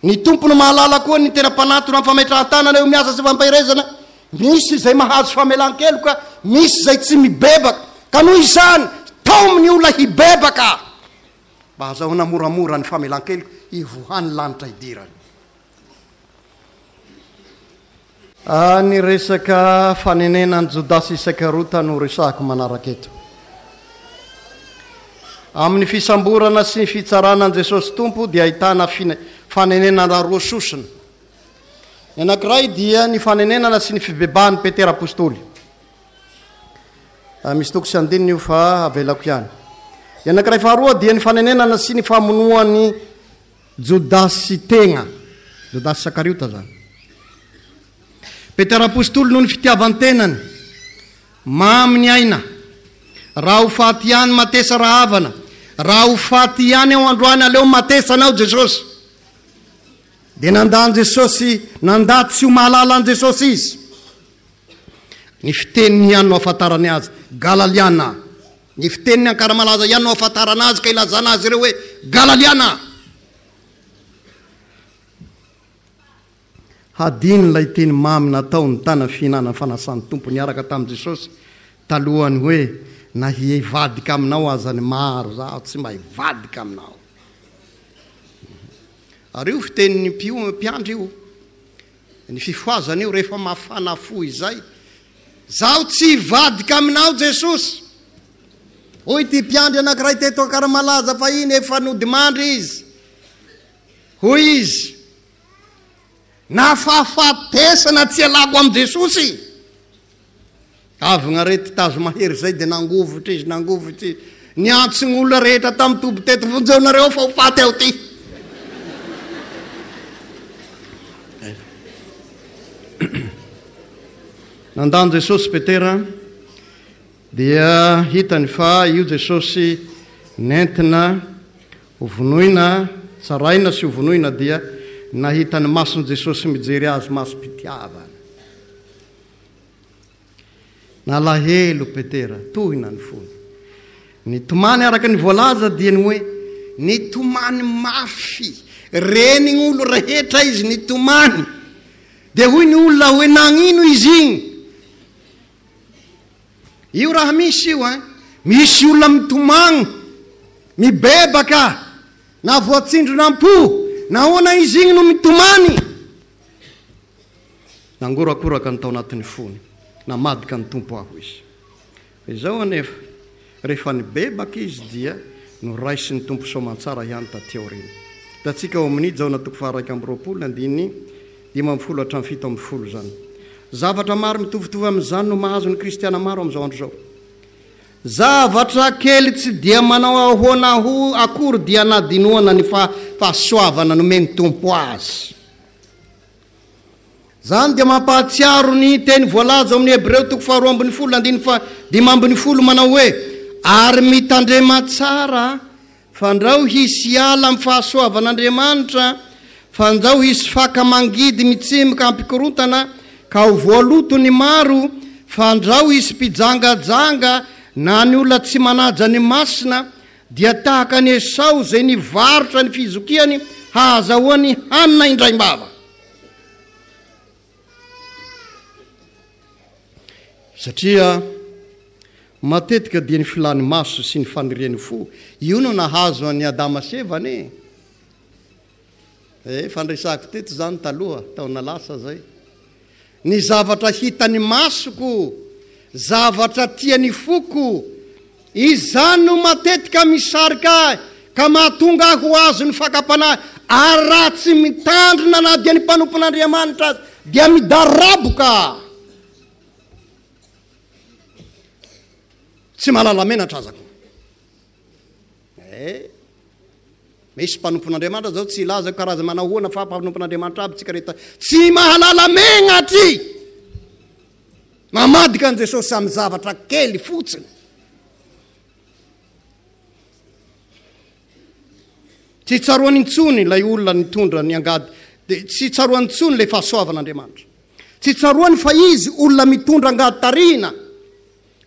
Ny Tompo no mahalala koa ny tena mpanatona amin'ny fametrahan-tanana eo amin'ny asa sy fampaherezana, misy izay mahazo famelan-keloka, misy izay tsy mibebaka, ka noho izany taomy ny olona hibebaka mba hazahoana moramora ny famelan-keloka hivoahan'ny lanitra hidirany. Ny resaka fanenenan'i Jodasy Isakarota no resahako manaraka eto. Amin'ny fisamborana sy ny fitsarana an'i Jesosy Tompo dia ahitana fanenenana roa sosona. Ny anankiray dia ny fanenenana sy ny fibebahan'i Petera Apostoly. Ah, misy toko sy andininy io fa avelako ihany. Ny anankiray faharoa dia ny fanenenana sy ny famonoan'i Jodasy tegna, Jodasy Sakariota zany. Petera Apostoly noho ny fitiavan-tenany, mamy ny aina, raha ho faty ihany matesa rahavana, raha ho faty ihany aho androany aleo matesa anao Jesosy. Dia nandà an'i Jesosy, nandà tsy ho mahalala an'i Jesosy izy. Ny fiteniny ihany no ahafantarany azy, Galaliana, Ny fitenin'ny Ankaramalaza ihany no ahafantarana azy ka ilazana azy ireo hoe Galaliana. Hadino ilay teny mamy nataon'i Dana fihinanana fanasan'ny Tompo niaraka tamin'i Jesosy talohany hoe, Na hihivadika aminao aza ny maro, za aho tsy mba hivadika aminao. Ary io fitenin'ny mpiandry io Ny fifohazana io rehefa mafana fo izay. Zaho tsy hivadika aminao Jesosy. Hoy ity mpiandry anankiray teto Ankaramalaza fahiny, efa nodimandry izy. Hoy izy, nafahafatesana tsy ialako amin'i Jesosy. Avogna re ty tazo mahery zay de nangovitry izy nangovitry niantso gny olona rehetra tam toby teto vonjeo nareo ao fa ho faty aho ty nandany jesosy petera dia hitany fa io jesosy nentina ho vonoina tsaraina sy ho vonoina dia nahitany masony jesosy mijery azy maso pitiavana Nalahelo Petera, tohina ny fony. Nitomany araka ny voalaza dia ny hoe. Nitomany mafy, reny gny olo rehetra izy nitomany. Dia hoy ny olona hoe nagnino izy igny? Io raha misy io an! Misy olona mitomagny, mibebaka, na voatsindronam-po, nahoana izy igny no mitomany? Nangorakoraka ny tao anatin'ny fony, Namadika ny Tompo aho izy. Fa izao anefa, rehefa nibebaka izy dia noraisin'ny Tompo soamantsara ihany taty aoriana. Hitantsika ao amin'ny I Jaona toko faharaika amby roapolo, andininy dimy ambin'ny folo hatramin'ny fito ambin'ny folo izany. Zavatra maro mitovitovy amin'izany no mahazo ny kristiana maro amin'izao andro izao. Zavatra kely tsy dia manao ahoana akory dia nadinoana ny fahasoavana nomen'ny Tompo azy. Izany dia mampahatsiaro ny teny voalaza ao amin'ny Hebreo toko faharoa ambin'ny folo andininy fahadimy ambin'ny folo manao hoe, Ary mitandrema tsara, fandrao hisy hiala amin'ny fahasoavan'Andriamanitra, fandrao hisy faka mangidy mitsimoka hampikorontana, ka ho voaloto ny maro, fandrao hisy mpijangajanga na ny olona tsy manaja ny masina, dia tahaka an'i Esao izay nivarotra ny fizokiany hahazahoany hanina indraim-bava. Satria matetika dia ny filany maso sy ny faniriany fo, io no nahazo an'i Adama sy Eva anie. Efa niresahako teto izany taloha, taona lasa izay. Ny zavatra hitan'ny masoko, zavatra tian'ny foko, izany no matetika misarika ahy ka mahatonga ahy ho azon'ny fakam-panahy, ary raha tsy mitandrina na dia ny mpanompon'Andriamanitra aza dia midaraboka. Tsy mahalala menatra aza akory. Eh, misy mpanompon'Andriamanitra zao tsy hilaza karazana manahoana fa mpanompon'Andriamanitra aby tsika rehetra tsy mahalala megnatry mamadika an'i Jesosy amin'ny zavatra kely fotsiny. Tsy tsaroany intsony ilay olona nitondra ny angady, dia tsy tsaroany intsony ilay fahasoavan'Andriamanitra. Tsy tsaroany fa izy olona mitondra angady tarihina.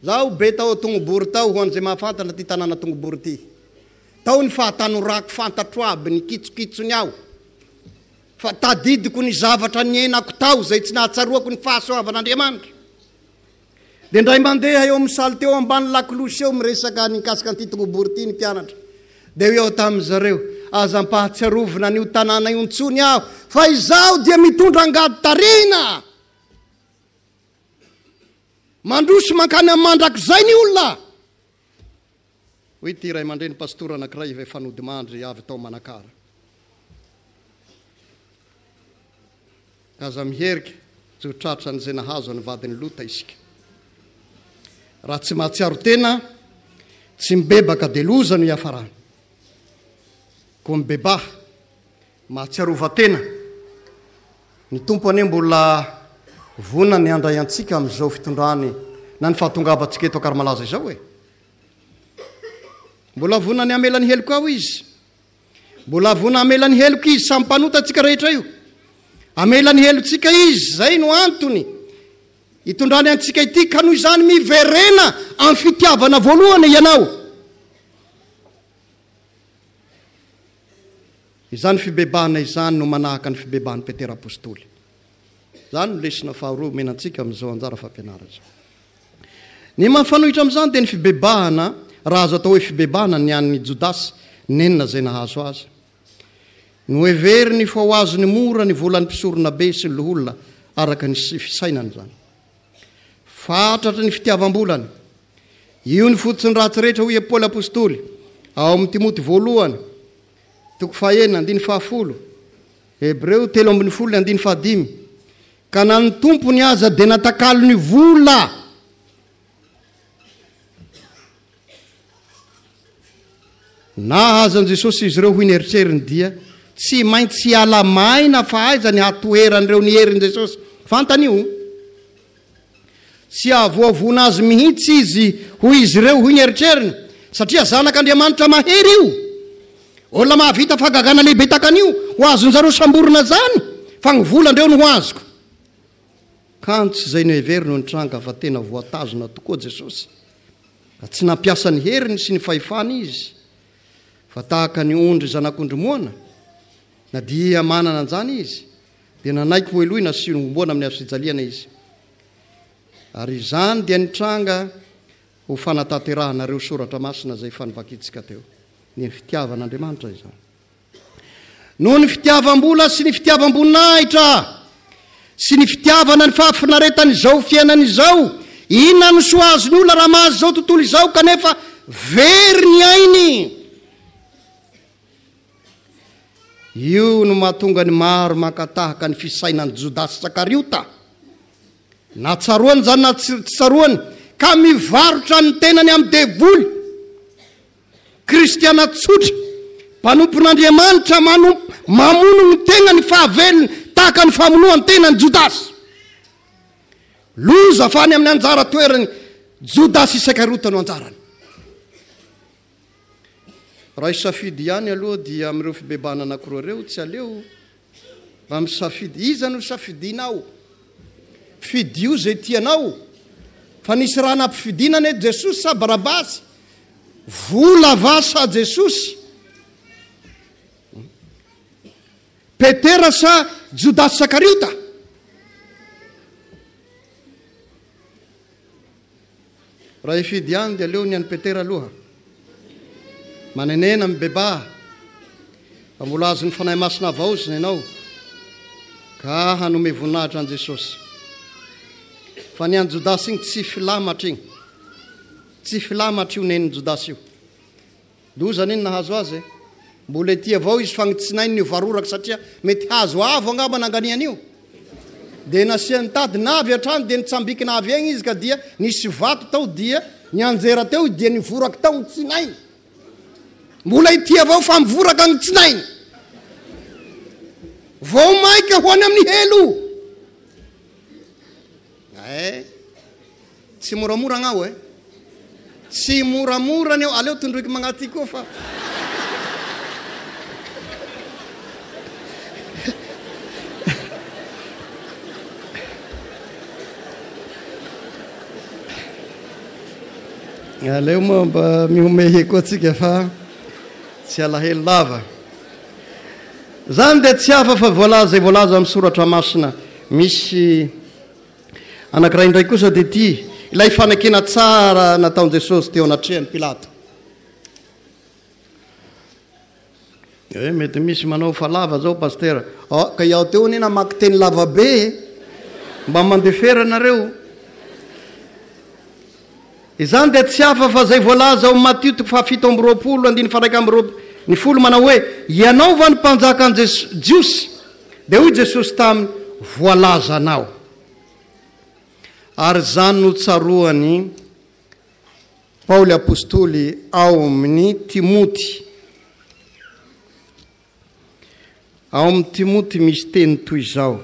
Zaho be tao Tongobory tao ho an'izay mahafantatra ty tanàna Tongobory ty. Tao ny fahatanorako fantatro aby ny kitsokitsony aho. Fa tadidiko ny zavatra niainako tao izay tsy nahatsaroako ny fahasoavan'Andriamanitra. Dia indray mandeha eo amin'ny saliteo eo ambany lakolosy eo miresaka ny mikasika an'ity Tongobory ity ny mpianatra. Dia hoy aho tamin'ny zareo, aza ampahatsiarovina an'io tanàna io intsony aho fa izaho dia mitondra angady tarihina! Mandroso mankany amin'ny mandrakizay ny olona, hoy ity ray aman-dreny pastora anankiray izay fanodimandry avy tao Manakara. Aza miherika tsy ho tratran'izay nahazo an'ny vadin'i Lota isika. Raha tsy mahatsiaro tena, tsy mibebaka dia loza no iafarany. Koa mibebaha, Mahatsiarovan-tena, Ny Tompo anie mbola vonona ny handray antsika amin'izao fitondrany na ny fahatongavantsika eto Ankarmalaza izao e! Mbola vonona ny hamela ny heloka ao Izy. Mbola vonona hamela ny heloka Izy, samy mpanota antsika rehetra io. Hamela ny helontsika Izy, izay no antony. Itondrany antsika ity, ka noho izany miverena amin'ny fitiavana voalohany ianao. Izany fibebahana izany no manahaka ny fibebahan'i Petera apostoly. Izany no lesona faharoa omena antsika amin'izao anjara fampianarana izao. Ny mifanohitra amin'izany dia ny fibebahana, raha azo atao hoe fibebahana, ny an'i Jodasy nenina izay nahazo azy. Noheveriny fa ho azony mora ny volan'ny mpisoronabe sy ny loholona araka ny fisainany izany. Fatratra ny fitiavam-bolany. Io ny fototsy ny ratsy rehetra hoy e Paoly apostoly ao amin'ny Timoty voalohany toko fahenina andiny fahafolo Hebreo telo ambin'ny folo ny andiny fahadimy ka na ny tompony aza dia natakalo ny vola Nahaza an'i Jesosy izy ireo hoy ny eritreriny dia tsy maintsy hiala maina fa aiza ny hatoheran'ireo ny herin'i Jesosy. Fantany io. Tsy havoavoana azy mihitsy izy hoy izy ireo hoy ny eritreriny satria zanak'Andriamanitra mahery io. Olona mahavita fagagana lehibe takan'io ho azon'izareo samborina zany fa ny volan-dreo no ho azoko. Kanjo tsy izay nohevero no nitranga fa tena voatazona tokoa Jesosy ka tsy nampiasa ny heriny sy ny fahefany izy fa tahaka ny ondry zanak'ondry moana na dia manana an'izany izy dia nanaiky hohelohina sy homboana amin'ny hazofijaliana izy ary izany dia nitranga ho fanatanterahana ireo soratra masina izay efa novakintsika teo ny fitiavan'Andriamanitra izany Noho ny fitiavam-bola sy ny fitiavam-boninahitra sy ny fitiavana ny fahafinaretan'izao fiainana izao, inona no soa azon'ny olona raha mahazo izao tontolo izao kanefa very ny ainy? Io no mahatonga ny maro mankatahaka ny fisainan'i Jodasy Sakariota. Na tsaroany izany na tsy tsaroany, ka mivarotra ny tenany amin'ny devoly. Kristiana tsotra, mpanompon'Andriamanitra manompo, mamono ny tenany fahavelony tahaka ny famonoan-tenan'i Jodasy. Loza fa any amin'ny anjara toeran'i Jodasy Isakarota no anjarany. Raha isafidy ihany aloha dia amin'ireo fibebanana anankiroa ireo tsy aleo Raha misafidy, iza no safidianao? Fidio izay tianao. Fa nisy raha nampifidiana anie Jesosy sa Barabasy? Vola va sa Jesosy? Petera sa Jodasy Sakariota? Raha hifidy ihany dia aleo ny an'i Petera aloha. Manenena, mibebaha, fa mbola azon'ny Fanahy Masina havaozina ianao ka hanome voninahitra an'i Jesosy. Fa ny an'i Jodasy igny tsy filamatra igny. Tsy filamatra io nen'i Jodasy io. Loza anie ny nahazo azy e! Mbola ety avao izy fa ny tsinainy no varoraka satria mety hazo avo angamba nanganiany io. Dia nasiany tady navy hatrany dia nitsambikina avy egny izy ka dia nisy vato tao dia nianjera teo dia nivoraky tao ny tsinainy. Mbola ety avao fa mivoraka ny tsinainy. Vao maika ho any amin'ny helo. Eh! Tsy moramora angao eh! Tsy moramora ny eo, aleo tondroiko magnaty koa fa. Aleo moa mba mihomehy koa tsika fa tsy alahelo lava. Zany dia tsy hafa fa voalaza izay voalaza amin'ny soratra masina. Misy anankiray indray kosa dia ity, ilay fanekena tsara nataon'i Jesosy teo anatrehan'i Pilato. Eh, mety misy manao fa lava zao pastera. Ah, ka iaho teo anie namaky teny lava be e. Mba mandefera nareo. Izany dia tsy hafa fa izay voalaza ao Matio toko fahafito amby roapolo andiny faraika amby roapolo ny folo manao hoe ianao va ny mpanjakan'ny Jiosy Dia hoy Jesosy taminy, Voalaza anao. Ary izany no tsaroan'i Paoly Apostoly ao amin'i Timoty. Ao amin'i Timoty misy teny toy izao.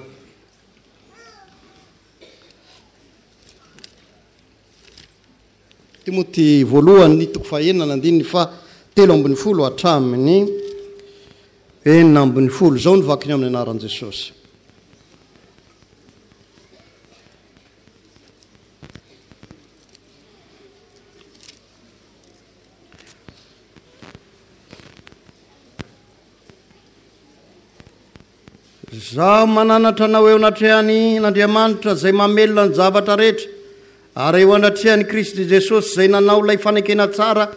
Timoty voalohany, toko fahenina, andininy faha telo ambin'ny folo hatramin'ny enina ambin'ny folo. Izao no vakiny amin'ny anaran'i Jesosy. Izaho mananatra anao eo anatrehan' An' Andriamanitra izay mamelona ny zavatra rehetra, ary eo anatrehan' i Kristy Jesosy izay nanao ilay fanekena tsara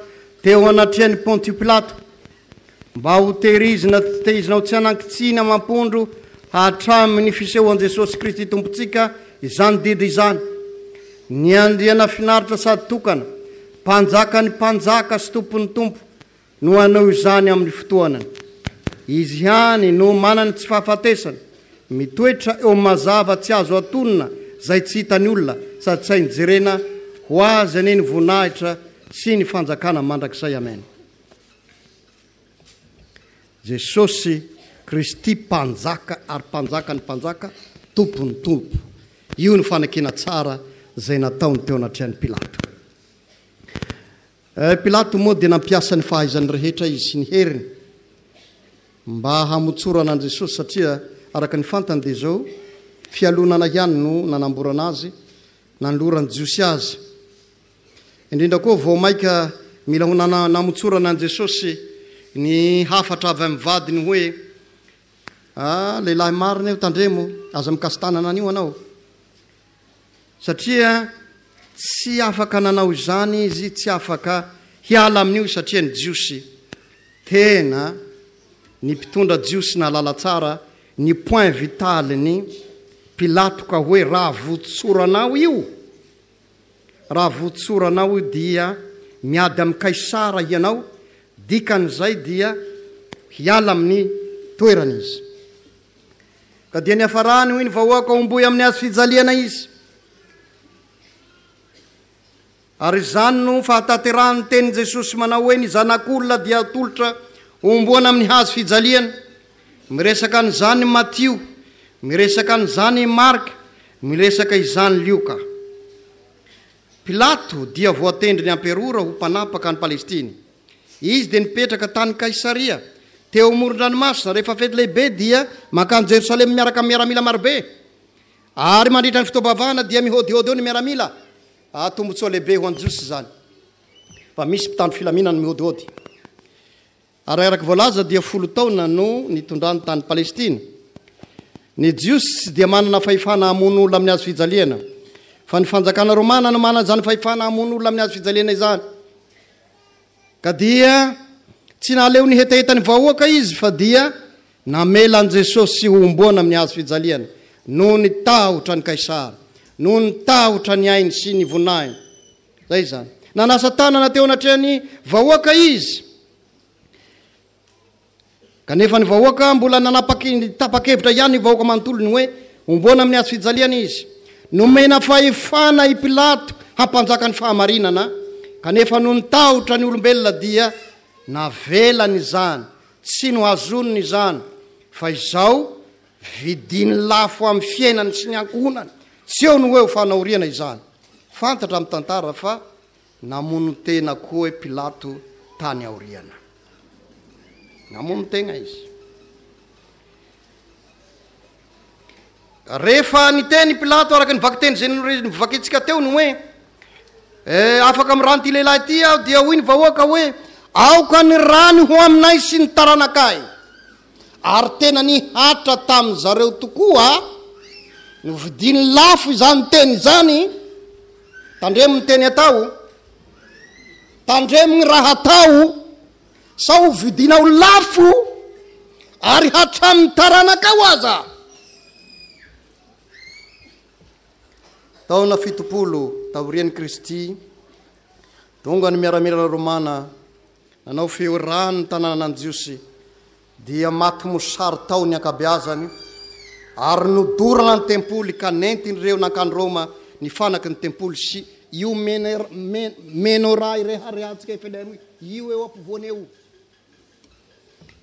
teo anatrehan' i Pontio Pilato, mba ho tehirizina sy tehizinao tsy hanankintsiny amam-pondro hatramy ny fisehoan' Jesosy Kristy Tompontsika izany didy izany, ny Andriana finaritra sady tokana, Mpanjakan' ny mpanjaka sy Tompon' ny tompo, No hanao izany amin'ny fotoanany. Izy ihany no manany tsy fahafatesana, mitoetra eo amin'ny mazava tsy azo atonina izay tsy hitan'ny olona sady tsy hainy jerena, ho Azy anie ny voninahitra sy ny fanjakana mandrakizay Amen. Jesosy Kristy Mpanjaka ary Mpanjakan'ny Mpanjaka, Tompon'ny Tompo. Io no fanakiana tsara izay nataony teo anatrehan'i Pilato. I Pilato moa dia nampiasa ny fahaizany rehetra izy sy ny heriny mba hamotsorana an'i Jesosy, satria araka ny fantany dia izao fialonana ihany no nanamborana azy, nanoloran'ny Jiosy azy. Indrindra koa, vao mainka mila ho namotsorana an'i Jesosy ny hafatra avy amin'ny vadiny hoe, Ah, lehilahy marina io, tandremo, aza mikasi-tanana an'io anao. Satria tsy afaka nanao izany izy, tsy afaka hiala amin'io satria ny Jiosy tena, ny mpitondra Jiosy nahalala tsara ny point vital-n'i Pilato ka hoe raha votsoranao io, raha votsoranao io dia miady amin'i Kaisara hianao, dikan'izay dia hiala amin'ny toerany izy. Ka dia niafarany, hoy ny vahoaka, homboy amin'ny hazo fijaliana izy. Ary izany no fahatanterahan'ny tenin'i Jesosy manao hoe ny zanak'olona dia atolotra homboana amin'ny hazo fijaliana. Miresaka an'izany i Matio, miresaka an'izany i Marka, miresaka izany Lioka. Pilato dia voatendry ny amperora ho mpanapaka an'i Palestina. Izy dia nipetraka tany Kaisaria, teo amoron-dranomasina. Rehefa fety lehibe, dia mankany Jerosalema miaraka amin'ny miaramila marobe. Ary mandritra ny fotoam-pivavahana, dia mihodihody eo ny miaramila. Ah, tombontsoa lehibe ho an'ny Jiosy izany, fa misy mpitandro filaminana mihodihody. Ary araka voalaza, dia folo taona no nitondrany tany Palestina. Ny Jiosy tsy dia manana fahefana hamono olona amin'ny hazo fijaliana, fa ny fanjakana romana no manana izany fahefana hamono olona amin'ny hazo fijaliana izany. Ka dia tsy naleo nihetaheta ny vahoaka izy fa dia namela an'i Jesosy homboana amin'ny hazo fijaliana noho ny tahotra an'i Kaisara, noho ny tahotra ny ainy sy ny voninainy. Izay izany. Nanasa tanana teo anatrehan'ny vahoaka izy. Kanefa ny vahoaka mbola nanapaka ny tapa-kevitra ihany ny vahoaka manontolo ny hoe homboana amin'ny hazo fijaliana izy. Nomena fahefana i Pilato hampanjaka ny fahamarinana, kanefa nony tahotra ny olombelona dia navelany izany, tsy nohazoniny izany, fa izao vidiny lafo amin'ny fiainany sy ny ankohonany, tsy eo no eo fanaoriana izany. Fantatra amin'ny tantara fa Namono tena koa i Pilato tany aoriana. Namono tegna izy. Rehefa niteny i Pilato araka ny vakiteny izay novakintsika teo ny hoe eh, afaka amin'ny rano ity lehilahy ity aho, dia hoy ny vahoaka hoe aoka ny rany ho aminay sy ny taranakay. ary tena nihatra tamin-dry zareo tokoa, novidiny lafo izany teny izany, tandremo ny teny atao, tandremo ny raha atao, sao ho vidinao lafo ary hatramin'ny taranakao aza. Taona fitopolo taorian'i Kristy, tonga ny miaramila romana Nanao fiorano ny tanànan'ny Jiosy, dia maty mosary tao ny ankabeazany, ary nodorana ny tempoly, ka nentin'ireo nankany Roma ny fanaky ny tempoly sy io menorà ireharehantsika Efelaimo io eo ampovoany eo.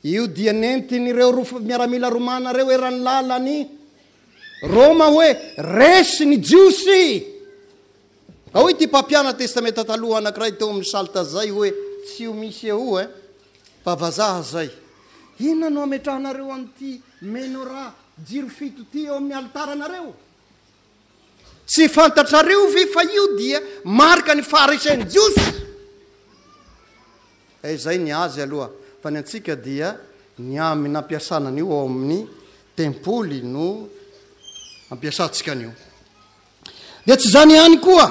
Io dia nentin'ireo miaramila romana ireo eran'ny lalan'i Roma hoe, Resy ny Jiosy! Hoy ity mpampianatra Testamenta Taloha anankiray teo amin'ny Salta izay hoe, Tsy io misy eo eh. Fa vazaha izay. Inona no ametrahanareo amin'ity menorah, jiro fito ity eo amin'ny alitaranareo? Tsy fantatrareo ve fa io dia marika ny faharesen'ny Jiosy? Eh, izay ny azy aloha, fa ny antsika dia ny amin'ny ampiasana an'io ao amin'ny tempoly no ampiasantsika an'io. Dia tsy izany ihany koa,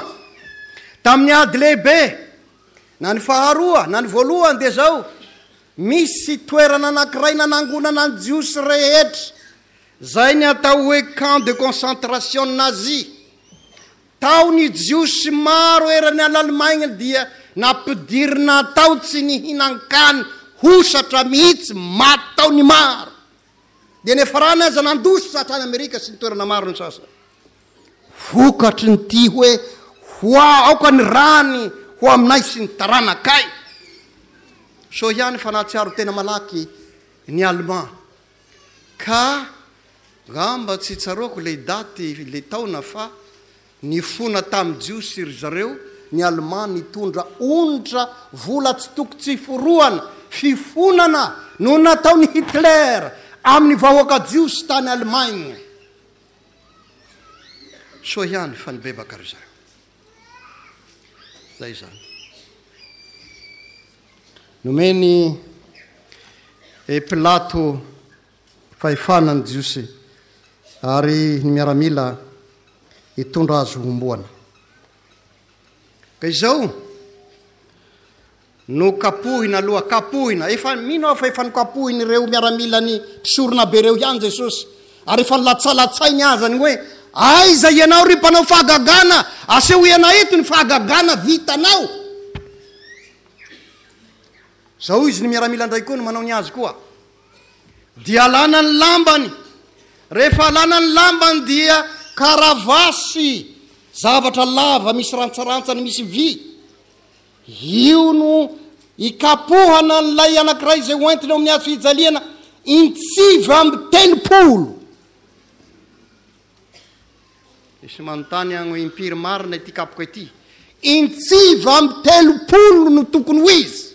tamin'ny ady lehibe, na ny faharoa, na ny voalohany, dia izao, misy toerana anankiray nanangonana ny Jiosy rehetra, izay ny atao hoe camp de concentration nazi. Tao ny Jiosy maro eran'ny Alalemaina dia nampidirina tao tsy nihinan-kany hosatra mihitsy, maty tao ny maro. dia ny farany aza nandositra hatrany Amerika sy ny toerana maro ny sasany. Vokatry ny tia hoe ho aoka ny rany ho aminay sy ny taranakay. Soa ihany fa nahatsiaro tena malaky ny Allemand ka ngamba tsy tsaroako ilay daty ilay taona fa Nifona tamin'ny Jiosy ry zareo, ny Alemà nitondra onitra, vola tsy toko tsy iforohana, fifonana no nataon'i Hitler amin'ny vahoaka Jiosy tany Allemagne. Soa ihany fa nibebaka ry zareo. Zay izany. Nomeny e Pilato Fahefana ny Jiosy ary ny miaramila hitondra azy homboana. Ka izao, nokapohina aloha, kapohina. Efa mino aho fa efa nokapohin'ireo miaramilan'ny mpisoronabe ireo ihany Jesosy. Ary efa nolatsalatsainy aza ny hoe, aiza ianao ry mpanao fahagagana? Asehoy anay eto ny fahagagana vitanao. Izao izy ny miaramila indray koa no manao ny azy koa. dia alana ny lambany, rehefa alana ny lambany dia karavasy, zavatra lava misy rantsarantsany misy vy, io no ikapohana an'ilay anankiray izay hoentiny ao amin'ny hazo fijaliana intsivy amby telopolo. Misy manontany agno impiry marina ity kapoka ity? Intsivy amby telopolo no tokony ho izy.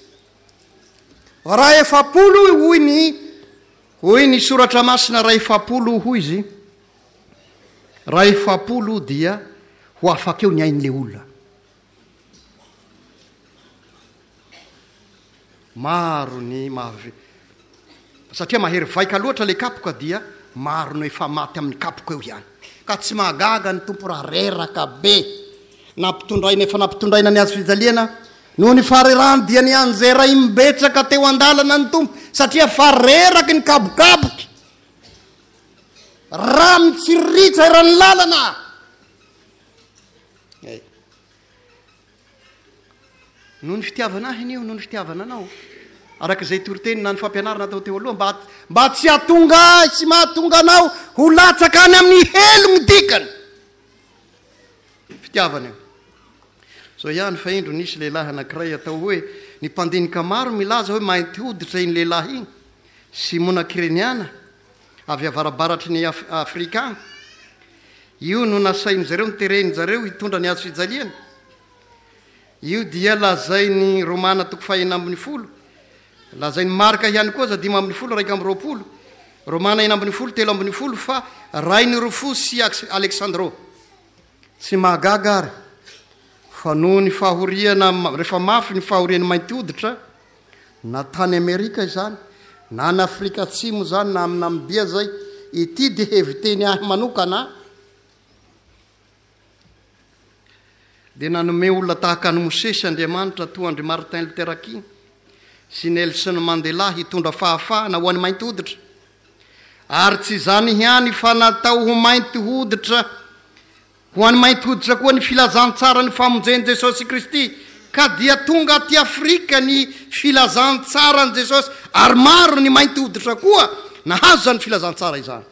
Raha efapolo hoy ny hoy ny soratra masina raha efapolo hoy izy raha efapolo dia ho afaka eo ny ain'ilay olona. Maro ny mahavi- Satria mahery vaika loatra ilay kapoka dia maro no efa maty amin'ny kapoka eo ihany. Ka tsy mahagaga ny Tompo raha reraka be. Nampitondraina efa nampitondraina ny hazo fijaliana. Noho ny faharerahany dia nianjeraim betsaka teo an-dalana ny Tompo satria efa reraky ny kabokaboky. Ra mitsiriritra eran'ny lalana. Noho ny fitiavana ahy anio, noho ny fitiavana anao. Araka izay toriteny na ny fampianarana atao teo aloha, mba, mba tsy hahatonga ahy sy mahatonga anao ho latsaka any amin'ny helo ny dikany. Fitiavana io. Zao ihany fa indro nisy lehilahy anankiray atao hoe ny mpandinika maro milaza hoe mainty hoditra iny lehilahy iny, Simona Kireniana, avy avarabaratry ny Afrika. Io no nasain'izareo niterehin'izareo hitondra ny hazo fijaliana. Io dia lazain'ny Romana toko fahena ambin'ny folo. Lazain'ny Marka ihany koa za dimy ambin'ny folo raika amby roapolo. Romana enina ambin'ny folo telo ambin'ny folo fa rain'i Rofosy sy Aleksandro. Tsy mahagaga ary fa noho ny fahoriana rehefa mafy ny fahorian'ny mainty hoditra Na tany Amerika izany, na any Afrika Atsimo izany, na amin'ny Namibia izay, ity dia hevi-teny ahy manokana an! dia nanome olona tahaka an'i Mosesy Andriamanitra toa an-dry Martin Luther King sy Nelson Mandela hitondra fahafahana ho an'ny mainty hoditra. Ary tsy izany ihany fa natao ho mainty hoditra Ho an'ny mainty hoditra koa ny filazantsaran'ny famonjen'i Jesosy Kristy, ka dia tonga aty Afrika ny filazantsaran'i Jesosy, ary maro ny mainty hoditra koa nahazo izany filazantsara izany.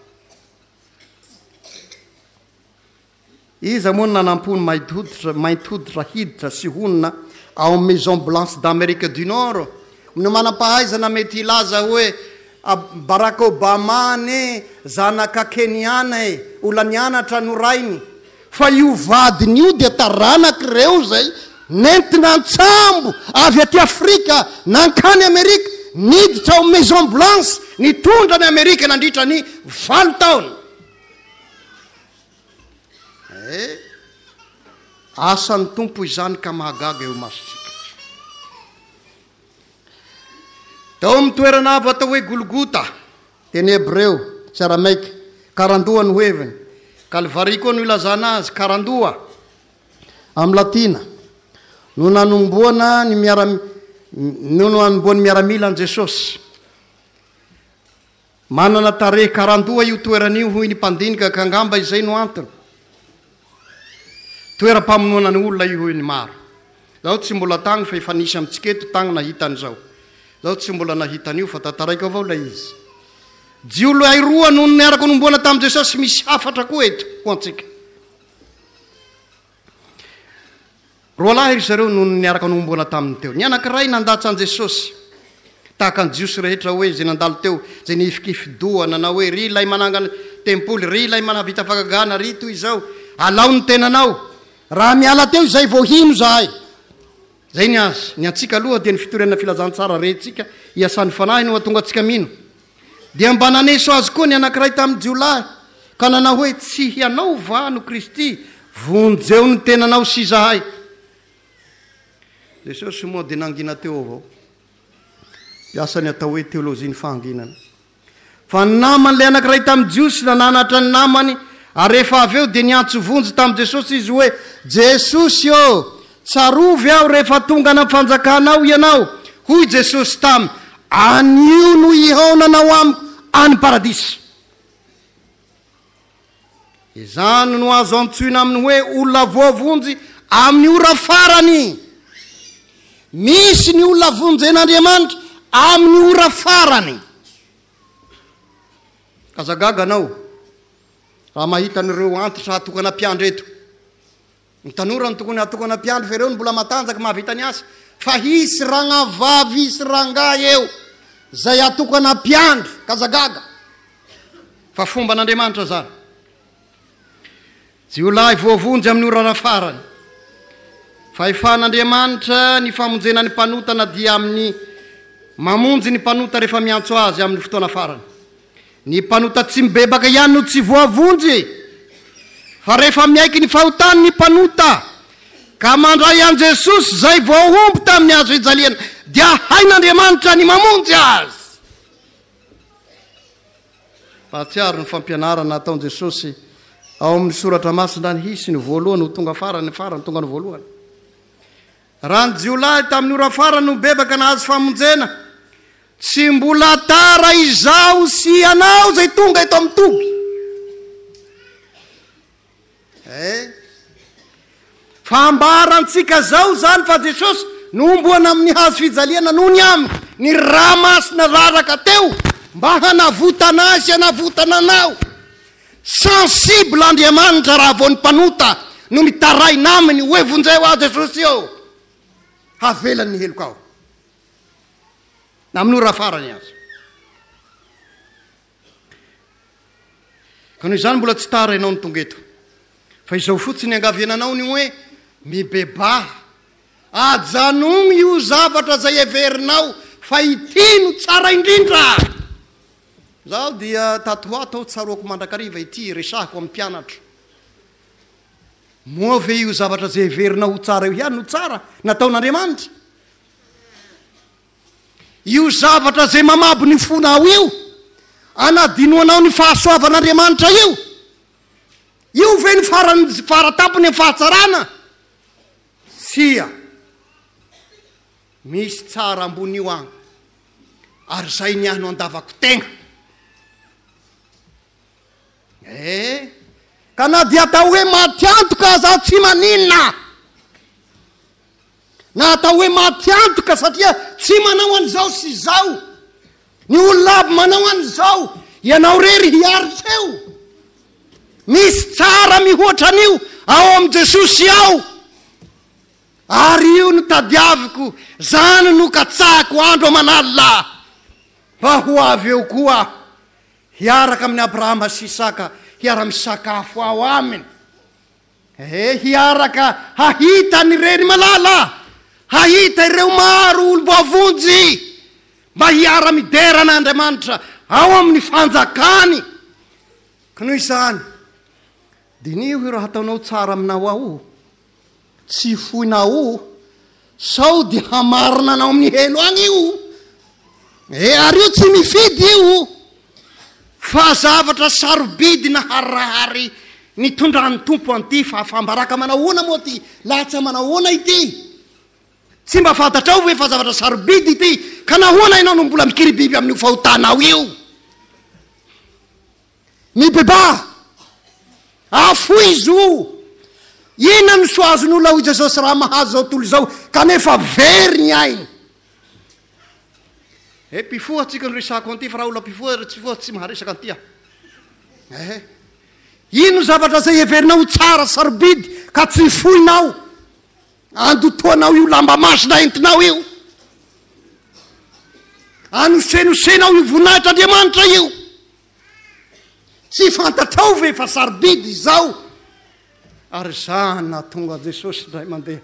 Iza moa no nanampo ny mainty hoditra, mainty hoditra hiditra sy honina ao Maison Blanche d'Amerique du Nord Ny manam-pahaizana mety hilaza hoe, Barack Obama anie zanaka Kenyana e, olanianatra no rainy. Fa io vadiny io dia taranak'ireo izay nentina an-tsambo avy aty Afrika nankany Amerika, niditra ao Maison Blanche, nitondra an'i Amerika nandritra ny valo taona. e asan'ny tompo izany ka mahagaga eo masontsika tao amin'ny toerana avo atao hoe golgota teny hebreo tsy aramaika karandoha no heviny kalvari koa no ilazana azy karandoha amin'ny latina no nanomboana ny miara no nanomboan'ny miaramila an'i jesosy Manana tarehy karandoha io toerana io hoy ny mpandinika ka angamba izay no antony. Toeram-pamonoana ny olona io hoy ny maro. Izaho tsy mbola tagny fa efa nisy amintsika eto tagny nahita an'izao. Izaho tsy mbola nahita an'io fa tantaraiko avao ilay izy. Jiolho hay roa no niara-konomboana tamin'i Jesosy, misy hafatra koa eto ho antsika. Roa lahy ry zareo no niaraka nohomboana taminy teo. Ny anankiray nandatsa an'i Jesosy, tahaka ny Jiosy rehetra hoe izay nandalo teo, izay nihifikifi-doha, nanao hoe, Ry Ilay manangana tempoly, ry Ilay manavita fagagana, ry toy izao, alao ny tenanao, raha miala teo izay vao hino izahay. Izay ny azy. Ny antsika aloha dia ny fitoriana filazantsara rentsika hiasan'ny Fanahy no hahatonga antsika mino. Dia mba naneso azy koa ny anankiray tamin'ny jiolahy, ka nanao hoe, Tsy hianao va no Kristy? Vonjeo ny tenanao sy izahay. Jesosy moa dia nangina teo avao. Dia asa ny atao hoe teolojian'ny fahanginana. Fa ny naman'ilay anankiray tamin'ny Jiosy nananatra ny namany, ary rehefa avy eo dia niantso vonjy tamin'i Jesosy izy hoe, Jesosy ô, Tsarovy aho rehefa tonga any am-panjakanao ianao, hoy Jesosy taminy, anio no hihaonanao amiko any paradisa. Izany no azo antsoina amin'ny hoe olona voavonjy amin'ny ora farany. Misy ny olona vonjen'Andriamanitra amin'ny ora farany. Aza gaga anao raha mahita an'ireo antitra hatokana mpiandry eto. Ny tanora no tokony hatokana mpiandry fa ireo no mbola matanjaka mahavita ny asa. Fa hisy ragnavavy hisy rangahy eo zay hatokana mpiandry ka aza gaga fa fomban'Andriamanitra zany. Jiolahy voavonjy amin'ny orana farany. Fahefan'Andriamanitra ny famonjena ny mpanota na dia amin'ny mamonjy ny mpanota rehefa miantso azy amin'ny fotoana farany. Ny mpanota tsy mibebaka ihany no tsy voavonjy e! Fa rehefa miaiky ny fahotany ny mpanota ka mandray an'i Jesosy izay voahombo tamin'ny hazo fijaliana dia hain'Andriamanitra ny mamonjy azy. Mpahatsiaro ny fampianarana ataon'i Jesosy ao amin'ny soratra masina ny hisy ny voalohany ho tonga farany, ny farany tonga ny voalohany. Raha ny jiolahy tamin'ny ora farany no mibebaka nahazo famonjena, tsy mbola tara izaho sy ianao izay tonga eto amin'ny toby. Eh, fa ambarantsika izao izany fa Jesosy nohomboana amin'ny hazo fijaliana noho ny aminy, ny ra masina raraka teo mba hanavotana ahy sy hanavotana anao. Sensible Andriamanitra raha vao ny mpanota no mitaraina aminy oe vonjeo aho Jesosy ô! havelany ny helokao na amin'ny ora farany aza. Ka noho izany mbola tsy tara ianao ny tonga eto fa izao fotsiny angaviananao ny oe mibebaha ajanogno io zavatra zay heverinao fa ity no tsara indrindra. Izaho dia tato ho ato tsaroako mandrakariva ity resahako amin'ny mpianatra. Moa ve io zavatra izay heverinao ho tsara io ihany no tsara nataon'Andriamanitra? Io zavatra izay mamabo ny fonao io, anadinoanao ny fahasoavan'Andriamanitra io, io ve no farany fara tampony amin'ny fahatsarana? Tsia. Misy tsara ambony io an! Ary zay ny ahy no andavako tegna! Eh! Ka na dia atao hoe maty antoka aza aho tsy maninona! Na atao hoe maty antoka satria tsy manao an'izao sy izao! Ny olona aby manao an'izao! Ianao rery hiaritra eo! Misy tsara mihoatra an'io ao amin'i Jesosy ao! Ary io no tadiaviko, zany no katsahiko andro aman'alina, mba ho avy eo koa aho, hiaraka amin'i Abrahama sy Isaka, hiara-misakafo ao aminy. Ee, hiaraka hahita ny reny malala, hahita ireo maro olom-boavonjy, mba hiara-midera an'Andriamanitra ao amin'ny fanjakany. Ka noho izany, diniho ireo hataonao tsara aminao ao, Tsy foina o! Sao dia hamarina anao amin'ny helo any io o! E, ary io tsy mifidy io o! Fa zavatra sarobidy naharihary nitondran'ny Tompo an'ity fahafaham-baraka manahoana moa ity latsa manahoana ity? Tsy mba fantatrao ve fa zavatra sarobidy ity ka nahoana ianao no mbola mikiribiby amin'io fahotanao io? Ny bebaha! Afoy izy o! Inona no soa azon'olona hoy Jesosy raha mahazo izao tontolo izao kanefa very ny ainy? Eh, mpifoha tsika no resahako an'ity fa raha olona mpifoha ary tsy foha tsy maharesaka an'ity aho. Eh, ino zavatra izay heverinao ho tsara, sarobidy ka tsy foinao? Andotoanao io lamba masina entinao io. Anosenosenao io voninahitr'Andriamanitra io. Tsy fantatrao ve fa sarobidy izao? Ary za nahatonga Jesosy indray mandeha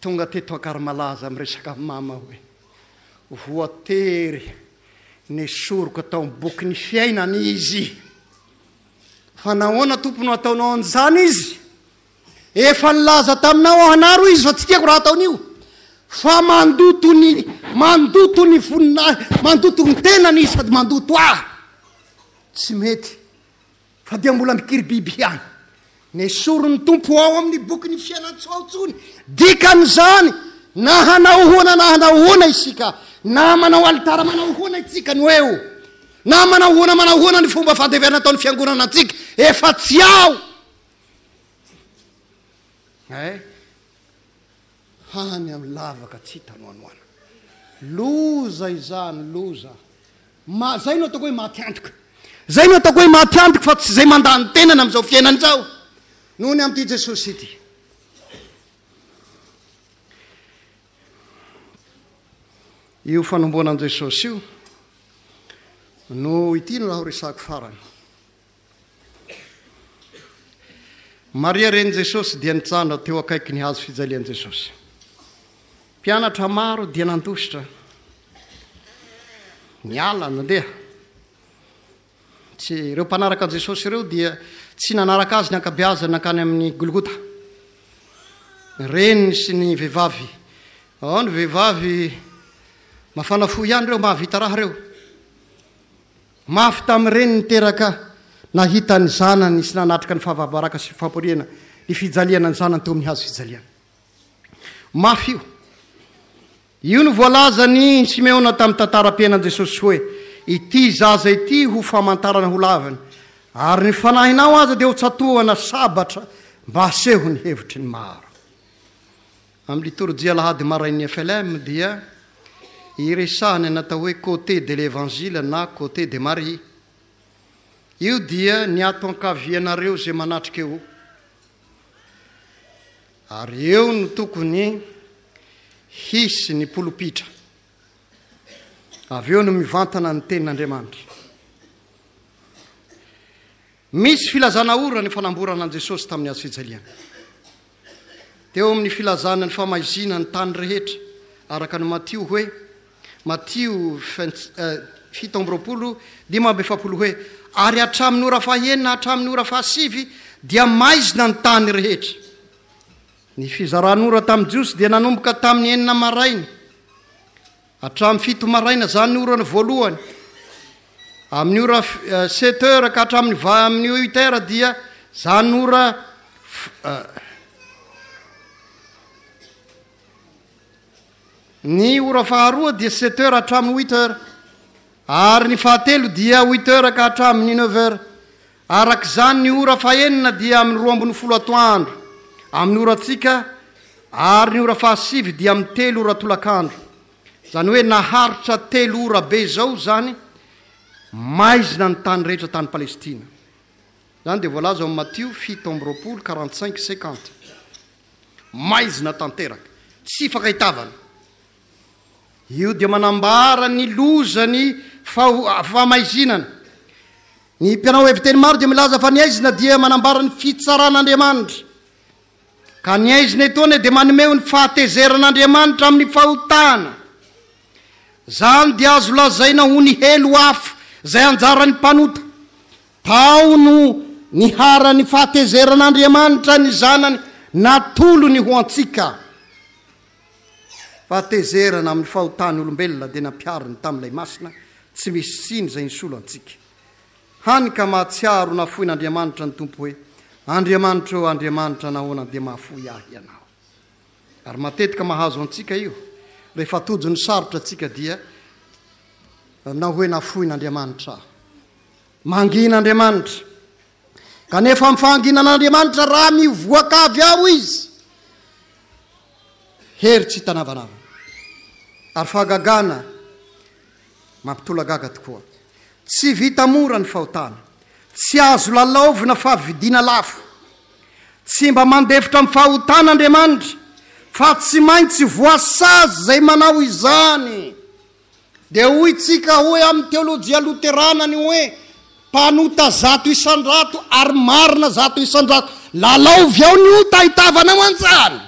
tonga teto Ankarmalaza miresaka mama hoe, voatery nesoroka tao amin'ny boky ny fiainana izy. Fa nahoana Tompo no ataonao an'izany izy? Efa nilaza taminao aho hanary hoy izy fa tsy tiako raha ataony io fa mandoto ny mandoto ny voninahiny mandoto ny tenany izy sady mandoto ahy tsy mety fa dia mbola mikiribiby ihany nesorin'ny tompo ao amin'ny boky ny fiainantsoao tsony dikan'izany na hanao hoana na hanao hoana isika na manao alitara manao hoana itsika no eo na manao hoana manao hoana ny fomba fandeverana ataon'ny fiangonana antsika efa tsy ao eh hany amin'ny lavaka tsy hita noanoana loza izany loza ma zay no ataoko hoe maty antoka zay no ataoko hoe maty antoka fa tsy zay mandany tenana amin'izao fiainana izao noho ny amin'ity jesosy ity io fanomboana an'i jesosy io no ity no raha ho resako farany Maria ren'i Jesosy dia nijanona teo akaiky ny hazo fijalian'i Jesosy. Mpianatra maro dia nandositra. Niala nandeha. Tsy ireo mpanaraka an'i Jesosy ireo dia tsy nanaraka azy ny ankabeazany nankany amin'ny Golgota. Ny reniny sy ny vehivavy. Ao ny vehivavy mafana fo ihany ireo mahavita raha ireo. Mafy tamin'ireny niteraka nahita ny zanany sy nanatrika ny fahavavaharaka sy famporiana ny fijaliana ny zanany teo amin'ny hazo fijaliana. Mafy io. Io no voalazan'i Simeona tamin'ny tantaram-piainan'i Jesosy hoe, Ity zaza ity ho famantarana ho laviny, ary ny fanahinao aza dia ho tsatohana sabatra mba haseho ny hevitry ny maro. Amin'ny litorjia alahady marain'ny FLM dia iresahana ny atao hoe côté de l'Evangile na côté de Marie. Io dia ny ato ankavianareo izay manatrika eo. Ary eo no tokony hisy ny polopitra. Avy eo no mivantana ny tenin'Andriamanitra. Misy filazana ora ny fanamborana an'i Jesosy tamin'ny hazofijaliana. Teo amin'ny filazana ny famaizina ny tany rehetra, araka ny Matio hoe, Matio fito amby roapolo, dimy amby efapolo hoe, Ary hatramin'ny ora fahenina hatramin'ny ora fahasivy dia maizina ny tany rehetra. Ny fizaran'ora tamin'ny Jiosy dia nanomboka tamin'ny enina maraina Hatramin'ny fito maraina izany ny orana voalohany. Amin'ny ora sept heures ka hatramin'ny va amin'ny huit heures dia izany ora ny ora faharoa dia sept heures hatramin'ny huit heures. Ary ny fahatelo dia huit heures ka hatramin'ny neuf heures. Araka izany, ny ora fahenina dia amin'ny roa ambin'ny folo atoandro, amin'ny orantsika, ary ny ora fahasivy dia amin'ny telo ora tolakandro. Izany hoe naharitra telo ora be izao izany maizina ny tany rehetra tany Palestina. Izany dia voalaza ao amin'ny Matio fito amby roapolo, quarante cinq, cinquante. Maizina tanteraka, tsy fakay tavana. Io dia manambara ny lozan'ny fahamaizinana. Ny mpianao heviteny maro dia milaza fa ny aizina dia manambara ny fitsaran'Andriamanitra. Ka ny aizina etoana dia manome ny fahatezeran'Andriamanitra amin'ny fahotana. Izany dia azo lazaina ho ny helo afo izay anjaran'ny mpanota. Tao no niharan'ny fahatezeran'Andriamanitra ny Zanany natolony ho antsika. Fahatezerana amin'ny fahotan'ny olombelona dia nampihariny tamin'ilay Masina tsy misy tsiny izay nisolo antsika. Hany ka mahatsiaro nafoin'Andriamanitra ny Tompo hoe, Andriamanitro ô Andriamanitra nahoana dia mahafoy ahy Ianao? Ary matetika mahazo antsika io, rehefa tojo ny sarotra antsika dia na hoe nafoin'Andriamanitra aho. Mangina Andriamanitra Kanefa amin'ny fahanginan'Andriamanitra, raha mivoaka avy ao izy, hery tsy hitanavanavana ary fahagagana mampitolagaga tokoa. Tsy vita mora ny fahotana, tsy azo lalaovina fa vidiana lafo. Tsy mba mandefitra amin'ny fahotana Andriamanitra, fa tsy maintsy voasazy izay manao izany. Dia hoy tsika hoe amin'ny teolojia loterana ny hoe mpanota zato isandrato ary marina zato isandrato lalaovy ao ny ota itavanao anjany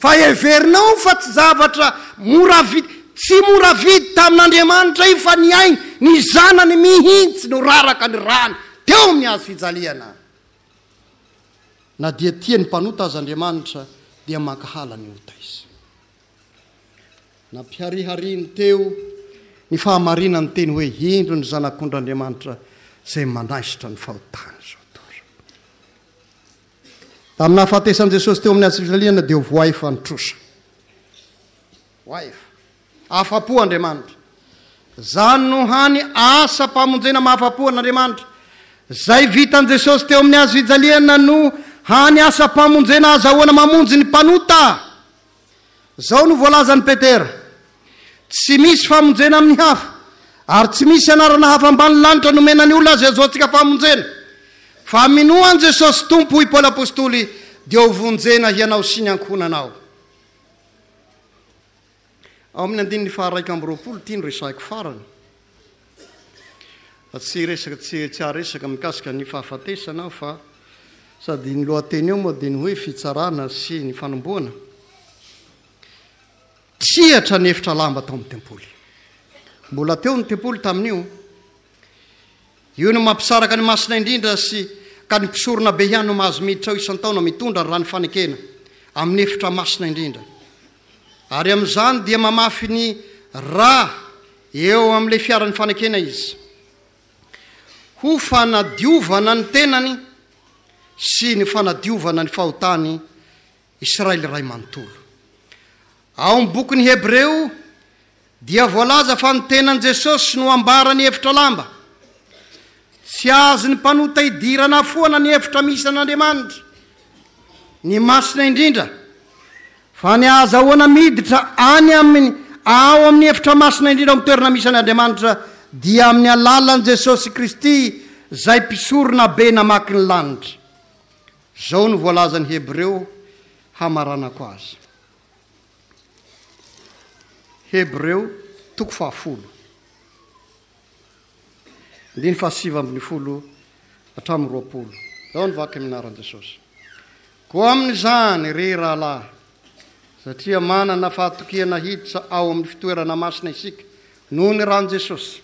fa heverinao fa tsy zavatra mora vita tsy mora vita tamin'andriamanitra io fa ny ainy ny zanany mihitsy no raraka ny rany teo amin'ny hazo fijaliana na dia tia ny mpanota aza andriamanitra dia mankahala ny ota izy Nampiharihariny teo ny fahamarinan'ny teny hoe indro ny Zanak'ondr'Andriamanitra izay manaisotra ny fahotany izao toa. Tamin'ny nahafatesan'i Jesosy teo amin'ny hazofijaliana dia ho voaefa ny trosa. Voaefa. Afa-po Andriamanitra. Izany no hany asam-pamonjena mahafa-po an'Andriamanitra. Izay vitan'i Jesosy teo amin'ny hazofijaliana no hany asam-pamonjena azahoana mamonjy ny mpanota. Izao no voalazan'i Petera, Tsy misy famonjena amin'ny hafa, ary tsy misy anarana hafa ambanin'ny lanitra nomena ny olona azo iazoantsika famonjena, fa minoa an'i Jesosy Tompo, hoy Paoly Apostoly, dia ho vonjena hianao sy ny ankohonanao. Ao amin'ny andininy faha-iraika amby roapolo ity no resahiko farany. Tsy hiresaka tsy haharesaka mikasika ny fahafatesana aho fa sady ny lohateny eo moa dia ny hoe fitsarana sy ny fanombohana. Triatra ny efitra lamba tao amin'ny tempoly. Mbola teo ny tempoly tamin'io. Io no mampisaraka ny masina indrindra sy ka ny mpisorona be ihany no mahazo miditra ao isan-taona mitondra ny rano fanekena amin'ny efitra masina indrindra. ary amin'izany dia mamafy ny ra eo amin'ilay fiaran'ny fanekena izy ho fanadiovana ny tenany sy ny fanadiovana ny fahotany Israely iray manontolo. Ao amin'ny bokin'ny Hebreo Dia voalaza fa ny tenan'i Jesosy no ambara ny efitra lamba. Tsy azon'ny mpanota idirana foana ny efitra misy an'Andriamanitra, ny Masina Indrindra, fa ny ahazahoana miditra any amin'ny ao amin'ny efitra masina indrindra ao amin'ny toerana misy an'Andriamanitra dia amin'ny alalan'i Jesosy Kristy izay Mpisorona Be namaky ny lanitra. Izao no voalazan'ny Hebreo hamaranako azy. Hebreo toko fahafolo, andiny fahasivy ambin'ny folo hatramin'ny roapolo. Izao ny vaky amin'ny anaran'i Jesosy. Koa amin'izany, ry rahalahy, satria manana fahatokiana hiditra ao amin'ny fitoerana masina isika noho ny ran'i Jesosy,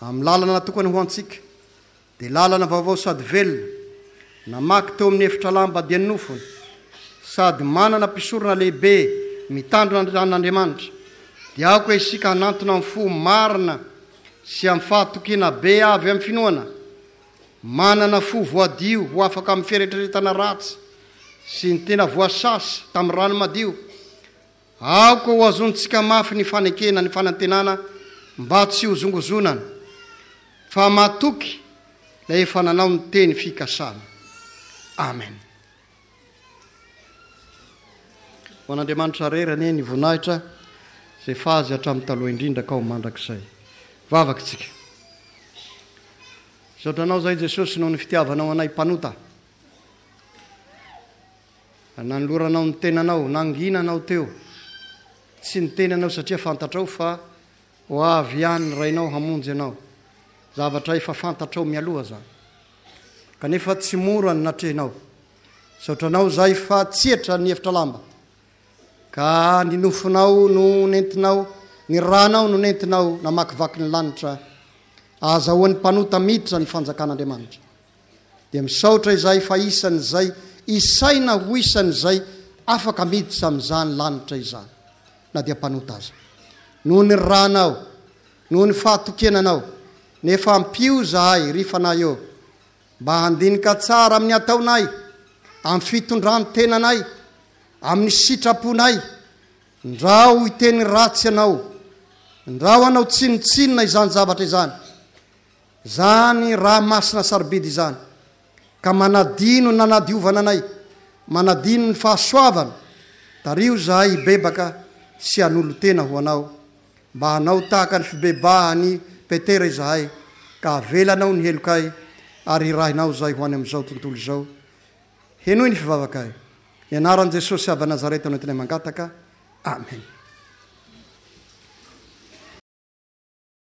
amin'ny lalana natokana ho antsika, Dia lalana vaovao sady velona, namaky teo amin'ny efitra lamba dia nofony, sady manana mpisorona lehibe mitandrina ny tranon'Andriamanitra, dia aoka isika hanantona amin'ny fo marina sy amin'ny fahatokiana be avy amin'ny finoana, manana fo voadio ho afaka amin'ny fieretreretana ratsy sy ny tena voasasa tamin'ny rano madio, Aoka ho azontsika mafy ny fanekena ny fanantenana mba tsy hozongozonana, fa matoky ilay efa nanao ny teny fikasana. Amen. Ho an'Andriamanitra rery anie ny voninahitra izay fazy hatramin'ny taloha indrindra ka ho mandrakizay. Vavaka isika. Misaotra Anao izahay Jesosy noho ny fitiavanao anay mpanota. Nanoloranao ny tenanao, nanginanao teo. Tsy niteny ianao satria fantatrao fa ho avy ihany ny Rainao hamonjy anao. Zavatra efa fantatrao mialoha izany. Kanefa tsy mora ny natrehinao. Misaotra anao izahay fa tsy hetra ny efitra lamba. Ka ny nofonao no nentinao, ny ranao no nentinao namakivaky ny lanitra. Azahoan'ny mpanota miditra ny fanjakan'Andriamanitra. Dia misaotra izay fa isan'izay isaina ho isan'izay afaka miditra amin'izany lanitra izany na dia mpanota aza. Noho ny ranao, noho ny fahatokenanao, nefa ampio izahay ry Fanahy ô, mba handinika tsara amin'ny ataonay, amin'ny fitondran-tenanay, amin'ny sitraponay, ndrao hiteny ratsy ianao, ndrao hanao tsinontsinona izany zavatra izany. Izany Ra masina sarobidy izany ka manadino ny nanadiovana anay, manadino ny fahasoavana, tariho izahay hibebaka sy hanolo-tena ho Anao, mba hanao tahaka ny fibebahan'i Petera izahay, ka havelanao ny helokay ary hirahinao izay ho any amin'izao tontolo izao. Henoy ny fivavakay. Ny anaran'i Jesosy avy Nazareta no entinay mangataka. Amena.